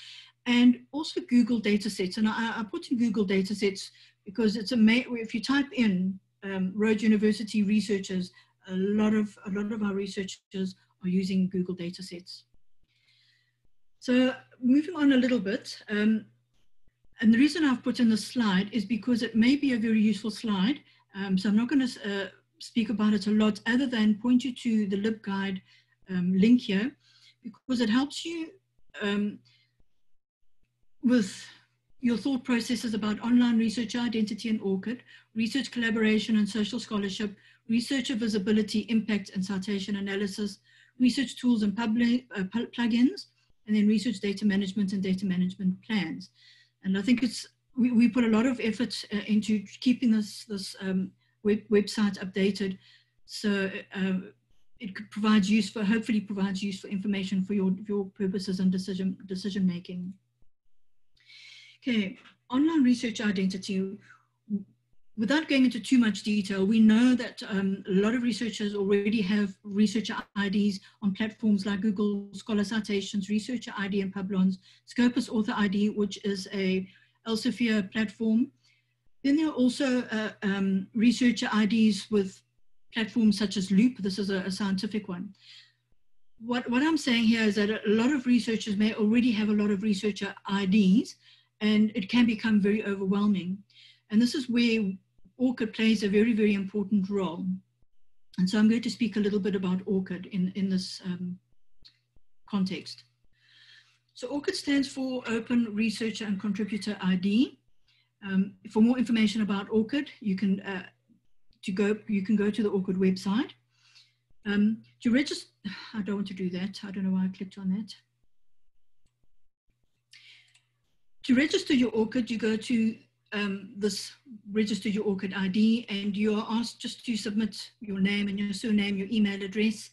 and also Google datasets. And I, I put in Google datasets because it's a if you type in um, Rhodes University researchers, a lot of a lot of our researchers are using Google datasets. So moving on a little bit, um, and the reason I've put in this slide is because it may be a very useful slide. Um, so I'm not going to uh, speak about it a lot other than point you to the LibGuide um, link here because it helps you um, with your thought processes about online research identity and ORCID, research collaboration and social scholarship, researcher visibility, impact and citation analysis, research tools and public, uh, plugins, and then research data management and data management plans. And I think it's we, we put a lot of effort uh, into keeping this this um, web, website updated, so uh, it provides use for hopefully provides useful information for your your purposes and decision decision making. Okay, online research identity without going into too much detail, we know that um, a lot of researchers already have researcher IDs on platforms like Google Scholar Citations, Researcher ID and Publons, Scopus Author ID, which is a Elsevier platform. Then there are also uh, um, researcher IDs with platforms such as Loop. This is a, a scientific one. What, what I'm saying here is that a lot of researchers may already have a lot of researcher IDs, and it can become very overwhelming. And this is where ORCID plays a very, very important role. And so I'm going to speak a little bit about ORCID in, in this um, context. So ORCID stands for Open Researcher and Contributor ID. Um, for more information about ORCID, you can uh, to go you can go to the ORCID website. Um, to register, I don't want to do that. I don't know why I clicked on that. To register your ORCID, you go to um, this register your ORCID ID and you are asked just to submit your name and your surname, your email address.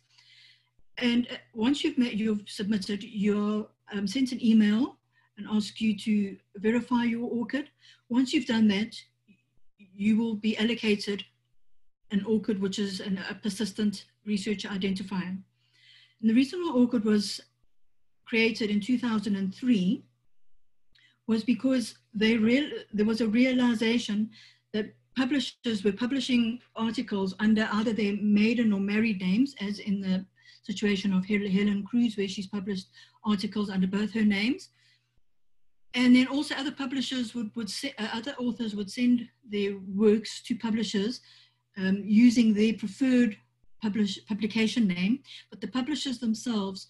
And uh, once you've, met, you've submitted, you're um, sent an email and ask you to verify your ORCID. Once you've done that, you will be allocated an ORCID, which is an, a persistent researcher identifier. And the reason why ORCID was created in 2003 was because they real, there was a realization that publishers were publishing articles under either their maiden or married names, as in the situation of Helen Cruz, where she's published articles under both her names. And then also other publishers would, would uh, other authors would send their works to publishers um, using their preferred publish, publication name, but the publishers themselves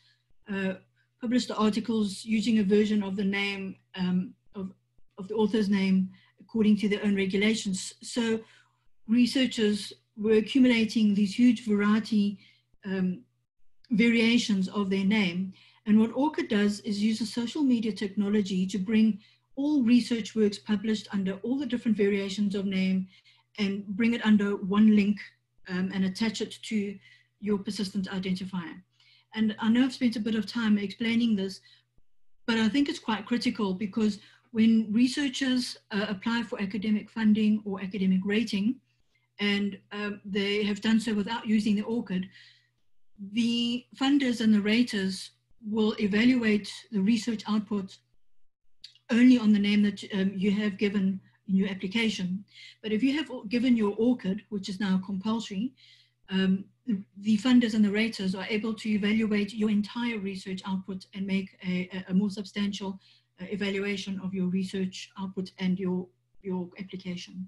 uh, published the articles using a version of the name um, of, of the author's name according to their own regulations. So researchers were accumulating these huge variety um, variations of their name. And what ORCID does is use a social media technology to bring all research works published under all the different variations of name and bring it under one link um, and attach it to your persistent identifier. And I know I've spent a bit of time explaining this, but I think it's quite critical because when researchers uh, apply for academic funding or academic rating, and um, they have done so without using the ORCID, the funders and the raters will evaluate the research output only on the name that um, you have given in your application. But if you have given your ORCID, which is now compulsory, um, the funders and the raters are able to evaluate your entire research output and make a, a more substantial uh, evaluation of your research output and your, your application.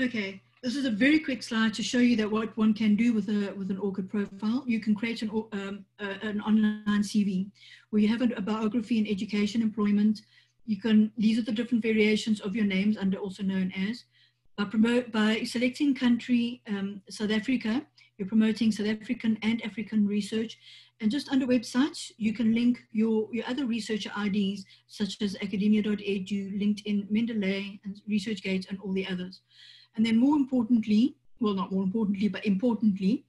Okay, this is a very quick slide to show you that what one can do with, a, with an ORCID profile. You can create an, um, uh, an online CV where you have a, biography in education, employment. You can, these are the different variations of your names under also known as. By, promote, by selecting country um, South Africa, you're promoting South African and African research. And just under websites, you can link your, your other researcher IDs, such as academia.edu, LinkedIn, Mendeley, and ResearchGate, and all the others. And then more importantly, well, not more importantly, but importantly,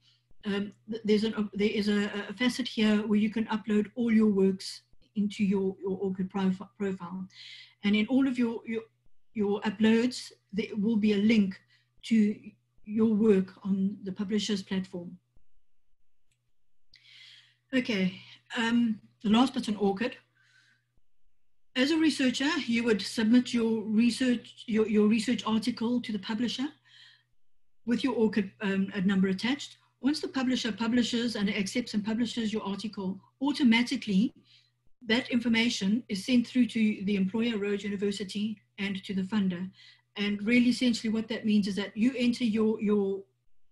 um, there's an, there is a, a, facet here where you can upload all your works into your, your ORCID profile. And in all of your, your, your uploads, there will be a link to your work on the publisher's platform. Okay, um, the last bit on ORCID. As a researcher, you would submit your research, your, your research article to the publisher with your ORCID um, number attached. Once the publisher publishes and accepts and publishes your article, automatically that information is sent through to the employer, Rhodes University, and to the funder. And really, essentially, what that means is that you enter your, your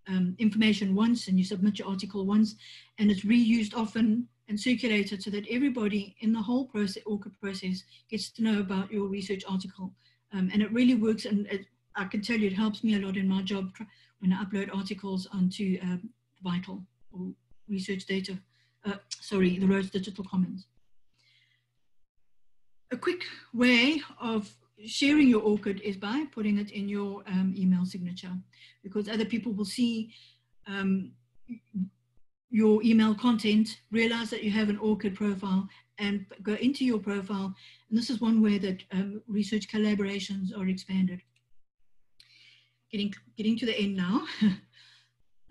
um, information once and you submit your article once, and it's reused often and circulated so that everybody in the whole process, ORCID process gets to know about your research article. Um, and it really works, and it, I can tell you it helps me a lot in my job when I upload articles onto um, Vital or research data, uh, sorry, the Rhodes Digital Commons. A quick way of sharing your ORCID is by putting it in your um, email signature because other people will see um, your email content, realize that you have an ORCID profile and go into your profile. And this is one way that um, research collaborations are expanded. Getting, getting to the end now. [laughs]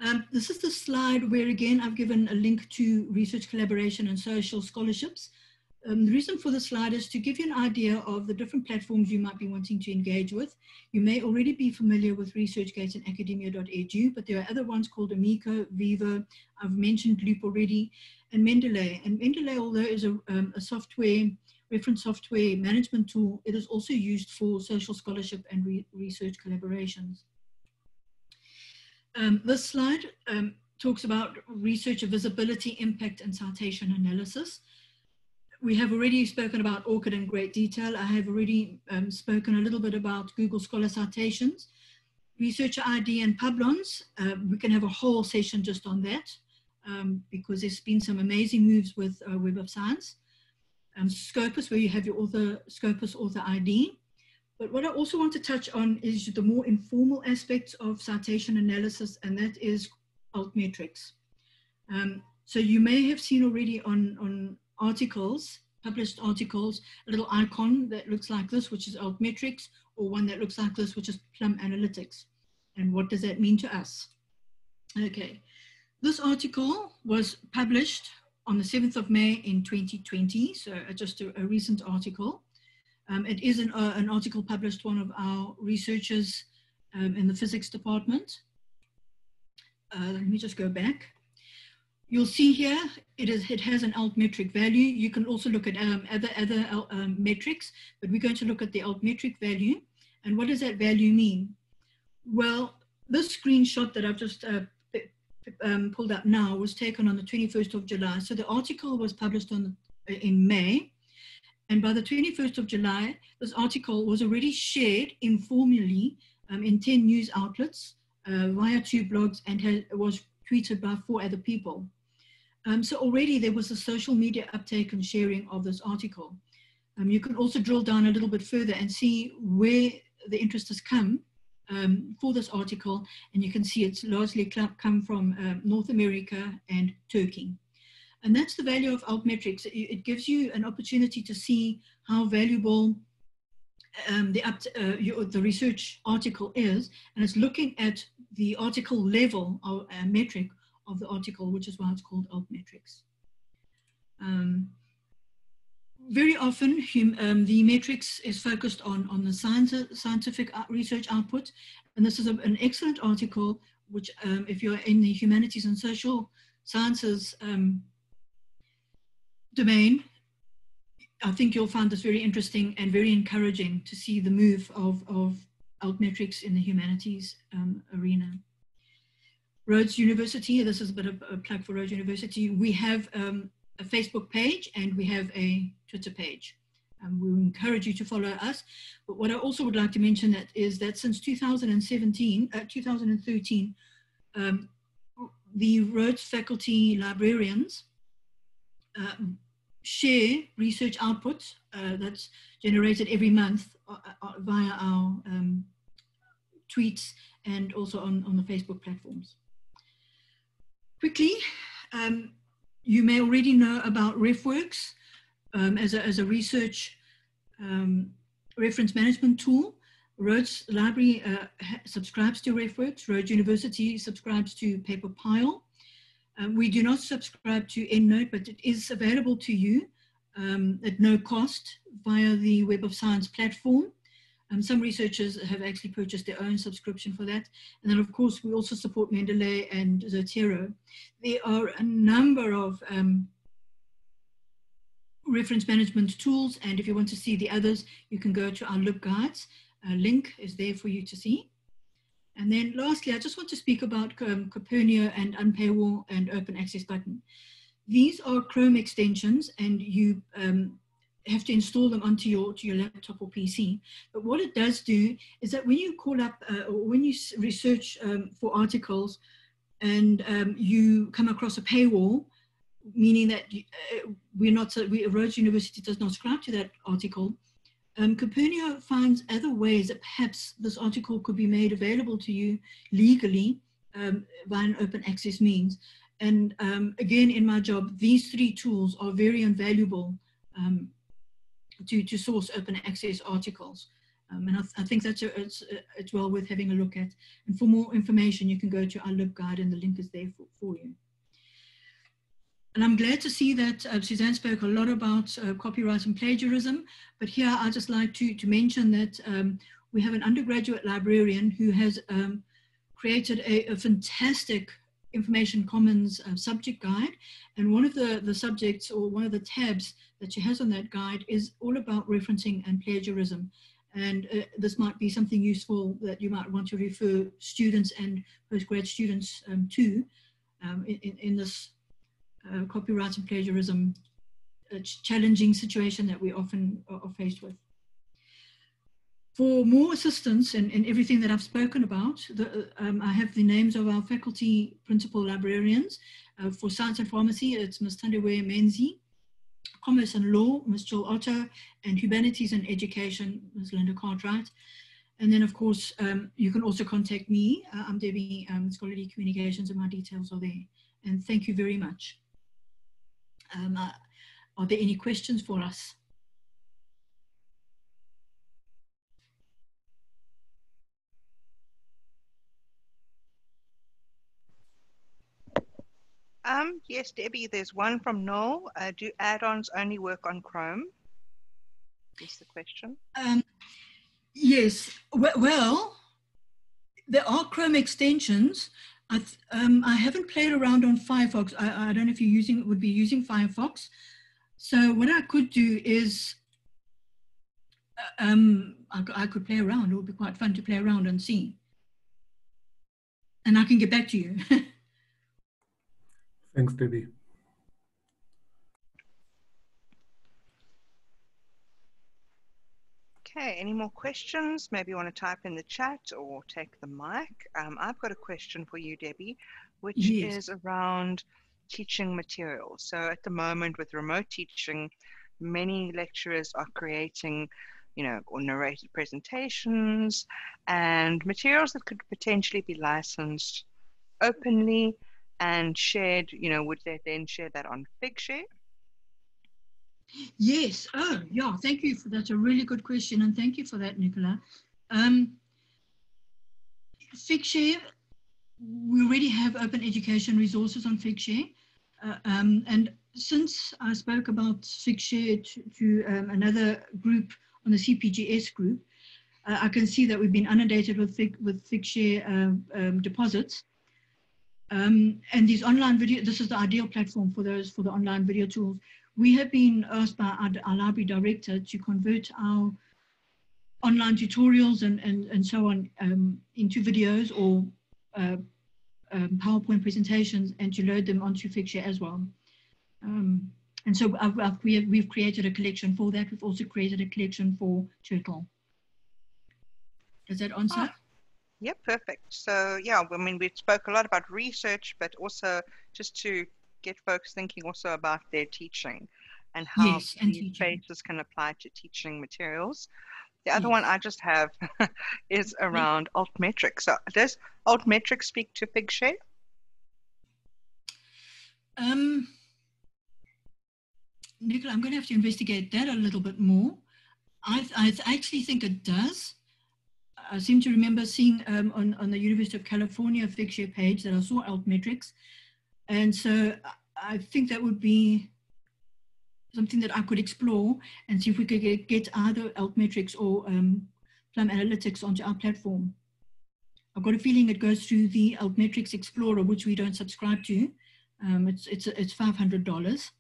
Um, this is the slide where again I've given a link to research collaboration and social scholarships. Um, the reason for the slide is to give you an idea of the different platforms you might be wanting to engage with. You may already be familiar with ResearchGate and academia.edu, but there are other ones called Amico, Viva, I've mentioned Loop already, and Mendeley. And Mendeley, although is a, um, a software, reference software management tool, it is also used for social scholarship and re research collaborations. Um, this slide um, talks about researcher visibility, impact, and citation analysis we have already spoken about ORCID in great detail. I have already um, spoken a little bit about Google Scholar citations. Researcher ID and Publons, uh, we can have a whole session just on that um, because there's been some amazing moves with uh, Web of Science. Um, Scopus, where you have your author, Scopus author ID. But what I also want to touch on is the more informal aspects of citation analysis, and that is altmetrics. Um, so you may have seen already on, on articles, published articles, a little icon that looks like this, which is altmetrics, or one that looks like this, which is Plum Analytics. And what does that mean to us? Okay, this article was published on the 7th of May in 2020, so uh, just a, a recent article. Um, it is an, uh, an, article published one of our researchers um, in the physics department. Uh, let me just go back. You'll see here, it, is, it has an altmetric value. You can also look at um, other, other um, metrics, but we're going to look at the altmetric value. And what does that value mean? Well, this screenshot that I've just uh, um, pulled up now was taken on the 21st of July. So the article was published on in May. And by the 21st of July, this article was already shared informally um, in 10 news outlets uh, via two blogs and has, was tweeted by four other people. Um, so already there was a social media uptake and sharing of this article. Um, you can also drill down a little bit further and see where the interest has come um, for this article. And you can see it's largely come from uh, North America and Turkey. And that's the value of altmetrics. It, gives you an opportunity to see how valuable um, the, uh, your, the research article is, and it's looking at the article level or uh, metric of the article, which is why it's called altmetrics. Um, very often, um, the metrics is focused on, on the science, scientific research output, and this is a, an excellent article, which um, if you're in the humanities and social sciences um, domain, I think you'll find this very interesting and very encouraging to see the move of, of altmetrics in the humanities um, arena. Rhodes University, this is a bit of a plug for Rhodes University. We have um, a Facebook page and we have a Twitter page. Um, we encourage you to follow us. But what I also would like to mention that is that since 2017, uh, 2013, um, the Rhodes faculty librarians uh, share research output uh, that's generated every month uh, uh, via our um, tweets and also on, on the Facebook platforms. Quickly, um, you may already know about RefWorks um, as, a, as a research um, reference management tool. Rhodes Library uh, subscribes to RefWorks. Rhodes University subscribes to PaperPile. Um, we do not subscribe to EndNote, but it is available to you um, at no cost via the Web of Science platform. Um, some researchers have actually purchased their own subscription for that. And then, of course, we also support Mendeley and Zotero. There are a number of um, reference management tools. And if you want to see the others, you can go to our LibGuides. A link is there for you to see. And then lastly, I just want to speak about um, and Unpaywall and Open Access Button. These are Chrome extensions and you um, have to install them onto your, to your laptop or PC. But what it does do is that when you call up uh, or when you research um, for articles and um, you come across a paywall, meaning that uh, we're not, we, Rhodes University does not subscribe to that article, um, Kopernio finds other ways that perhaps this article could be made available to you legally um, by an open access means. And um, again, in my job, these three tools are very invaluable um, to, to source open access articles. Um, and I, th I, think that's a, it's, uh, it's well worth having a look at. And for more information, you can go to our LibGuide and the link is there for, for you. And I'm glad to see that uh, Suzanne spoke a lot about uh, copyright and plagiarism, but here I'd just like to, to mention that um, we have an undergraduate librarian who has um, created a, a, fantastic information commons uh, subject guide. And one of the, the subjects or one of the tabs that she has on that guide is all about referencing and plagiarism. And uh, this might be something useful that you might want to refer students and postgrad students um, to um, in, in this uh, copyright and plagiarism challenging situation that we often are faced with. For more assistance in, in everything that I've spoken about, the, um, I have the names of our faculty principal librarians. Uh, for science and pharmacy, it's Ms. Tandewe Menzi. Commerce and law, Ms. Jill Otto. And humanities and education, Ms. Linda Cartwright. And then, of course, um, you can also contact me. Uh, I'm Debbie, um, Scholarly Communications, and my details are there. And thank you very much. Um, uh, are there any questions for us? Um, yes, Debbie, there's one from Noel. Uh, do add-ons only work on Chrome? Is the question. Um, yes, well, there are Chrome extensions, I, um, I haven't played around on Firefox. I, I don't know if you're using, would be using Firefox. So what I could do is, uh, um, I, I could play around. It would be quite fun to play around and see. And I can get back to you. [laughs] Thanks, Debbie. Okay, any more questions? Maybe you want to type in the chat or take the mic. Um, I've got a question for you, Debbie, which yes. is around teaching materials. So at the moment with remote teaching, many lecturers are creating, you know, or narrated presentations and materials that could potentially be licensed openly and shared, you know, would they then share that on Figshare? Yes. Oh, yeah. Thank you. For, that's a really good question. And thank you for that, Nicola. Um, Figshare, we already have open education resources on Figshare. Uh, um, and since I spoke about Figshare to, to um, another group on the CPGS group, uh, I can see that we've been inundated with, Fig, with Figshare uh, um, deposits. Um, and these online video, this is the ideal platform for those, for the online video tools we have been asked by our, our library director to convert our online tutorials and, and, and so on um, into videos or uh, um, PowerPoint presentations and to load them onto Figshare as well. Um, And so I've, I've, we have, we've created a collection for that. We've also created a collection for Turtle. Does that answer? Ah, yeah, perfect. So yeah, I mean, we spoke a lot about research, but also just to get folks thinking also about their teaching and how yes, and these spaces can apply to teaching materials. The other yes. one I just have [laughs] is around yes. altmetrics. So does altmetrics speak to Figshare? Um, Nicola, I'm going to have to investigate that a little bit more. I, I actually think it does. I seem to remember seeing um, on, on the University of California Figshare page that I saw altmetrics. And so I think that would be something that I could explore and see if we could get, get either altmetrics or um, Plum Analytics onto our platform. I've got a feeling it goes through the Altmetrics Explorer, which we don't subscribe to. Um, it's it's it's five hundred dollars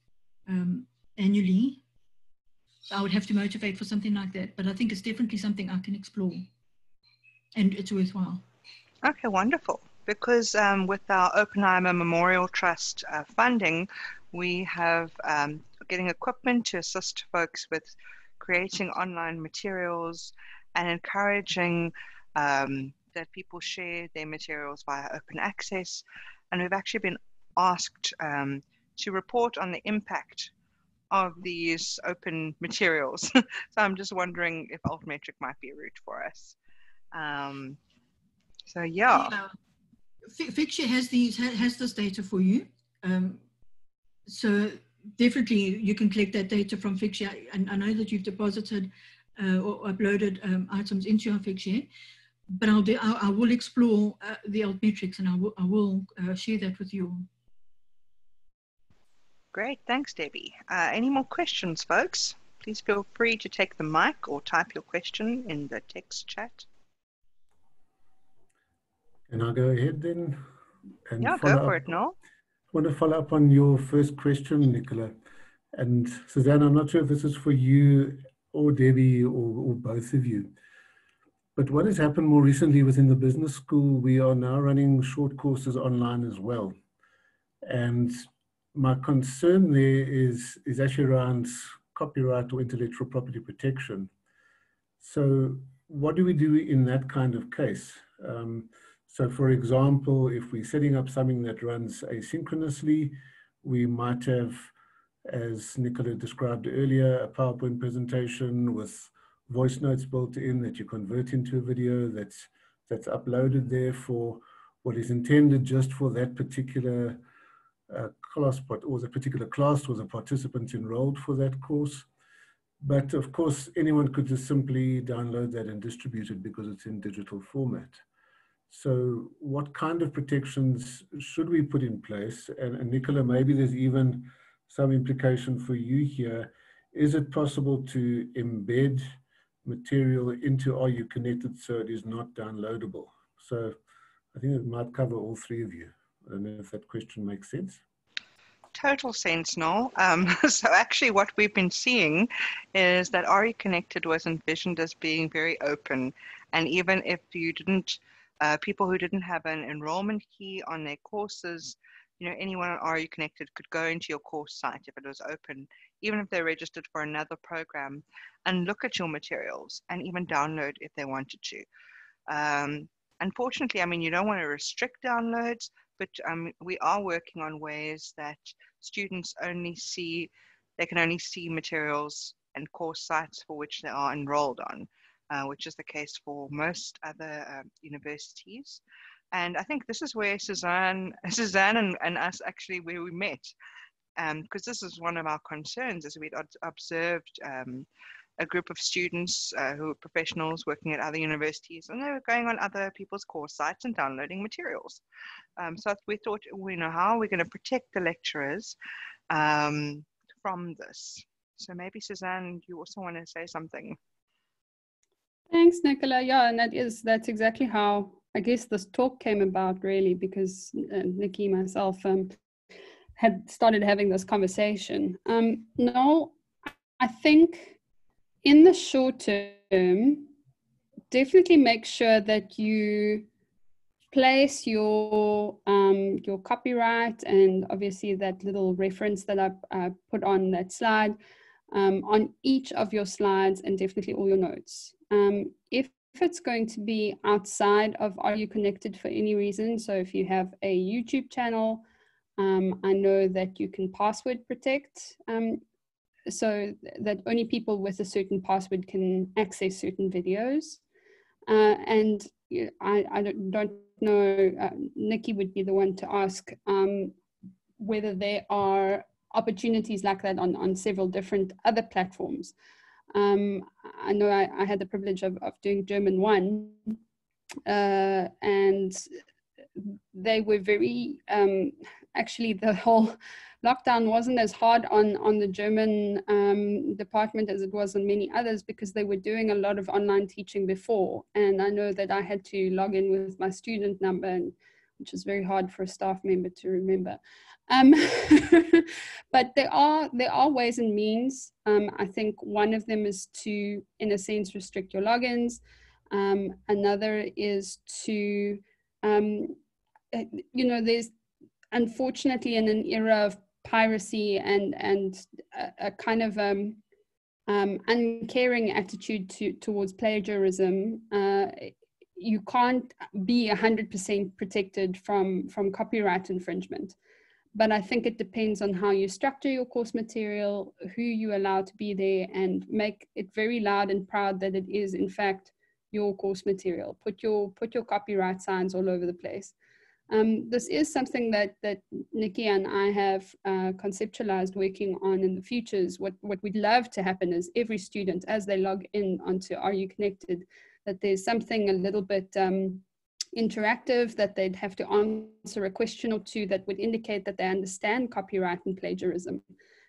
um, annually. So I would have to motivate for something like that, but I think it's definitely something I can explore, and it's worthwhile. Okay, wonderful. Because um, with our Oppenheimer Memorial Trust uh, funding, we have um, getting equipment to assist folks with creating online materials and encouraging um, that people share their materials via open access. And we've actually been asked um, to report on the impact of these open materials. [laughs] so I'm just wondering if Altmetric might be a route for us. Um, so yeah. yeah. Figshare has these has this data for you. Um, so definitely you can collect that data from Figshare. And I know that you've deposited uh, or uploaded um, items into your Figshare, but I'll do, I, I will explore uh, the altmetrics and I will, I will uh, share that with you. Great, thanks Debbie. Uh, any more questions folks? Please feel free to take the mic or type your question in the text chat. Can I'll go ahead then? And yeah, go for up? it, Noel want to follow up on your first question, Nicola. And Suzanne, I'm not sure if this is for you or Debbie or, or both of you. But what has happened more recently within the business school, we are now running short courses online as well. And my concern there is, is actually around copyright or intellectual property protection. So what do we do in that kind of case? Um, so for example, if we're setting up something that runs asynchronously, we might have, as Nicola described earlier, a PowerPoint presentation with voice notes built in that you convert into a video that's, that's uploaded there for what is intended just for that particular uh, class, or the particular class or the participants enrolled for that course. But of course, anyone could just simply download that and distribute it because it's in digital format. So what kind of protections should we put in place? And, and Nicola, maybe there's even some implication for you here. Is it possible to embed material into RUconnected so it is not downloadable? So I think it might cover all three of you. I don't know if that question makes sense. Total sense, Noel. Um, [laughs] so actually what we've been seeing is that RUconnected was envisioned as being very open. And even if you didn't uh, people who didn't have an enrollment key on their courses, you know, anyone on You Connected could go into your course site if it was open, even if they're registered for another program, and look at your materials and even download if they wanted to. Um, unfortunately, I mean, you don't want to restrict downloads, but um, we are working on ways that students only see, they can only see materials and course sites for which they are enrolled on uh, which is the case for most other uh, universities. And I think this is where Suzanne, [laughs] Suzanne and, and us actually where we met, because um, this is one of our concerns as we'd observed um, a group of students uh, who were professionals working at other universities and they were going on other people's course sites and downloading materials. Um, so we thought, we know how are we going to protect the lecturers um, from this? So maybe Suzanne, you also want to say something. Thanks, Nicola. Yeah, and that is that's exactly how I guess this talk came about, really, because uh, Nikki myself um, had started having this conversation. Um, no, I think in the short term, definitely make sure that you place your um, your copyright and obviously that little reference that I put on that slide um, on each of your slides and definitely all your notes. Um, if, if it's going to be outside of RUconnected for any reason, so if you have a YouTube channel, um, I know that you can password protect um, so that only people with a certain password can access certain videos. Uh, and I, I don't, don't know, uh, Nikki would be the one to ask um, whether there are opportunities like that on, on several different other platforms. Um, I know I, I, had the privilege of, of doing German one, uh, and they were very, um, actually the whole [laughs] lockdown wasn't as hard on, on the German um, department as it was on many others because they were doing a lot of online teaching before. And I know that I had to log in with my student number, and, which is very hard for a staff member to remember. Um, [laughs] but there are there are ways and means. Um, I think one of them is to, in a sense, restrict your logins. Um, another is to, um, eh, you know, there's unfortunately in an era of piracy and and a, a kind of um, um, uncaring attitude to, towards plagiarism, uh, you can't be 100% protected from, from copyright infringement. But I think it depends on how you structure your course material, who you allow to be there, and make it very loud and proud that it is, in fact, your course material. Put your, put your copyright signs all over the place. Um, this is something that, that Nikki and I have uh, conceptualized working on in the futures. What, what we'd love to happen is every student, as they log in onto RUconnected, that there's something a little bit um, interactive, that they'd have to answer a question or two that would indicate that they understand copyright and plagiarism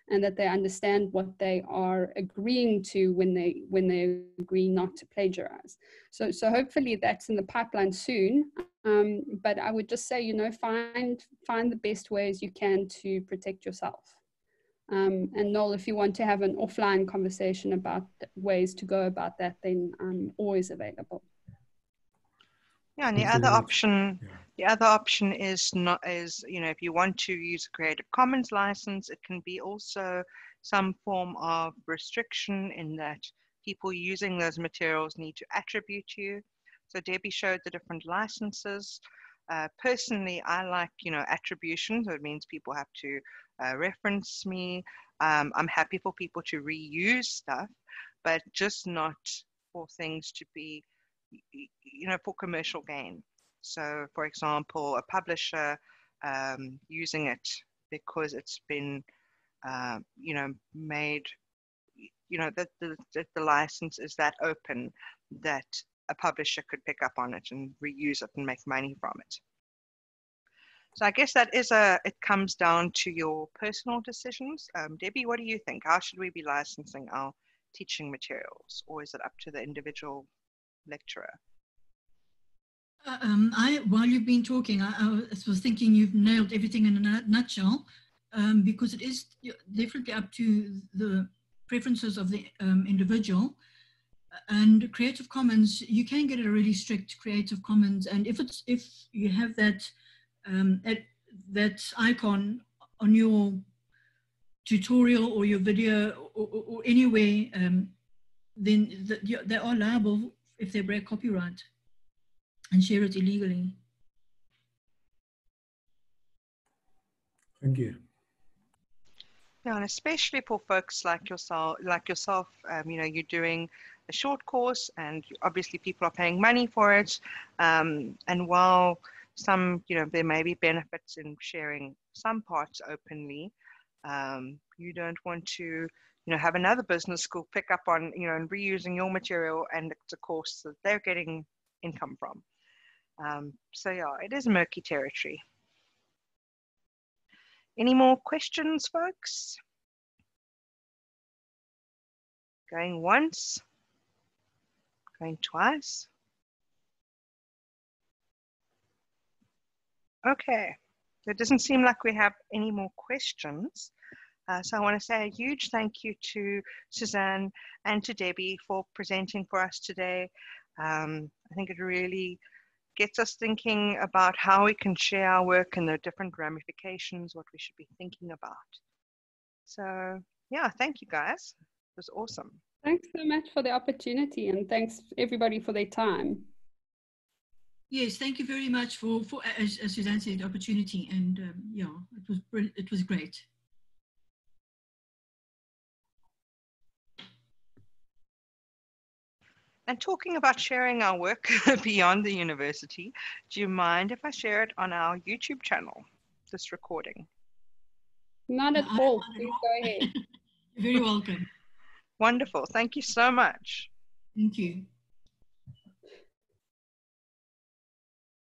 and that they understand what they are agreeing to when they when they agree not to plagiarize. So so hopefully that's in the pipeline soon. Um, but I would just say you know find find the best ways you can to protect yourself. Um, and Noel, if you want to have an offline conversation about ways to go about that, then I'm always available. Yeah, and the other option, yeah. the other option is not is you know if you want to use a Creative Commons license, it can be also some form of restriction in that people using those materials need to attribute you. So Debbie showed the different licenses. Uh, personally, I like you know attribution, so it means people have to uh, reference me. Um, I'm happy for people to reuse stuff, but just not for things to be you know, for commercial gain. So, for example, a publisher um, using it because it's been, uh, you know, made, you know, that the, the license is that open that a publisher could pick up on it and reuse it and make money from it. So I guess that is a, it comes down to your personal decisions. Um, Debbie, what do you think? How should we be licensing our teaching materials? Or is it up to the individual lecturer? Uh, um, I, while you've been talking, I, I, was thinking you've nailed everything in a nutshell, um, because it is definitely up to the preferences of the um, individual. And Creative Commons, you can get a really strict Creative Commons, and if it's if you have that um, at, that icon on your tutorial or your video or, or, or anywhere, um, then the, they are liable if they break copyright and share it illegally. Thank you. Yeah, and especially for folks like yourself, like yourself, um, you know, you're doing a short course, and obviously people are paying money for it. Um, and while some, you know, there may be benefits in sharing some parts openly, um, you don't want to you know, have another business school pick up on, you know, and reusing your material and it's a course that they're getting income from. Um, so yeah, it is murky territory. Any more questions, folks? Going once, going twice. Okay, it doesn't seem like we have any more questions. Uh, so I want to say a huge thank you to Suzanne and to Debbie for presenting for us today. Um, I think it really gets us thinking about how we can share our work and the different ramifications, what we should be thinking about. So, yeah, thank you guys. It was awesome. Thanks so much for the opportunity and thanks everybody for their time. Yes, thank you very much for, for as, as Suzanne said, opportunity. And um, yeah, it was, it was great. And talking about sharing our work [laughs] beyond the university, do you mind if I share it on our YouTube channel, this recording? Not at No, all. Please go ahead. [laughs] You're very welcome. Wonderful. Thank you so much. Thank you.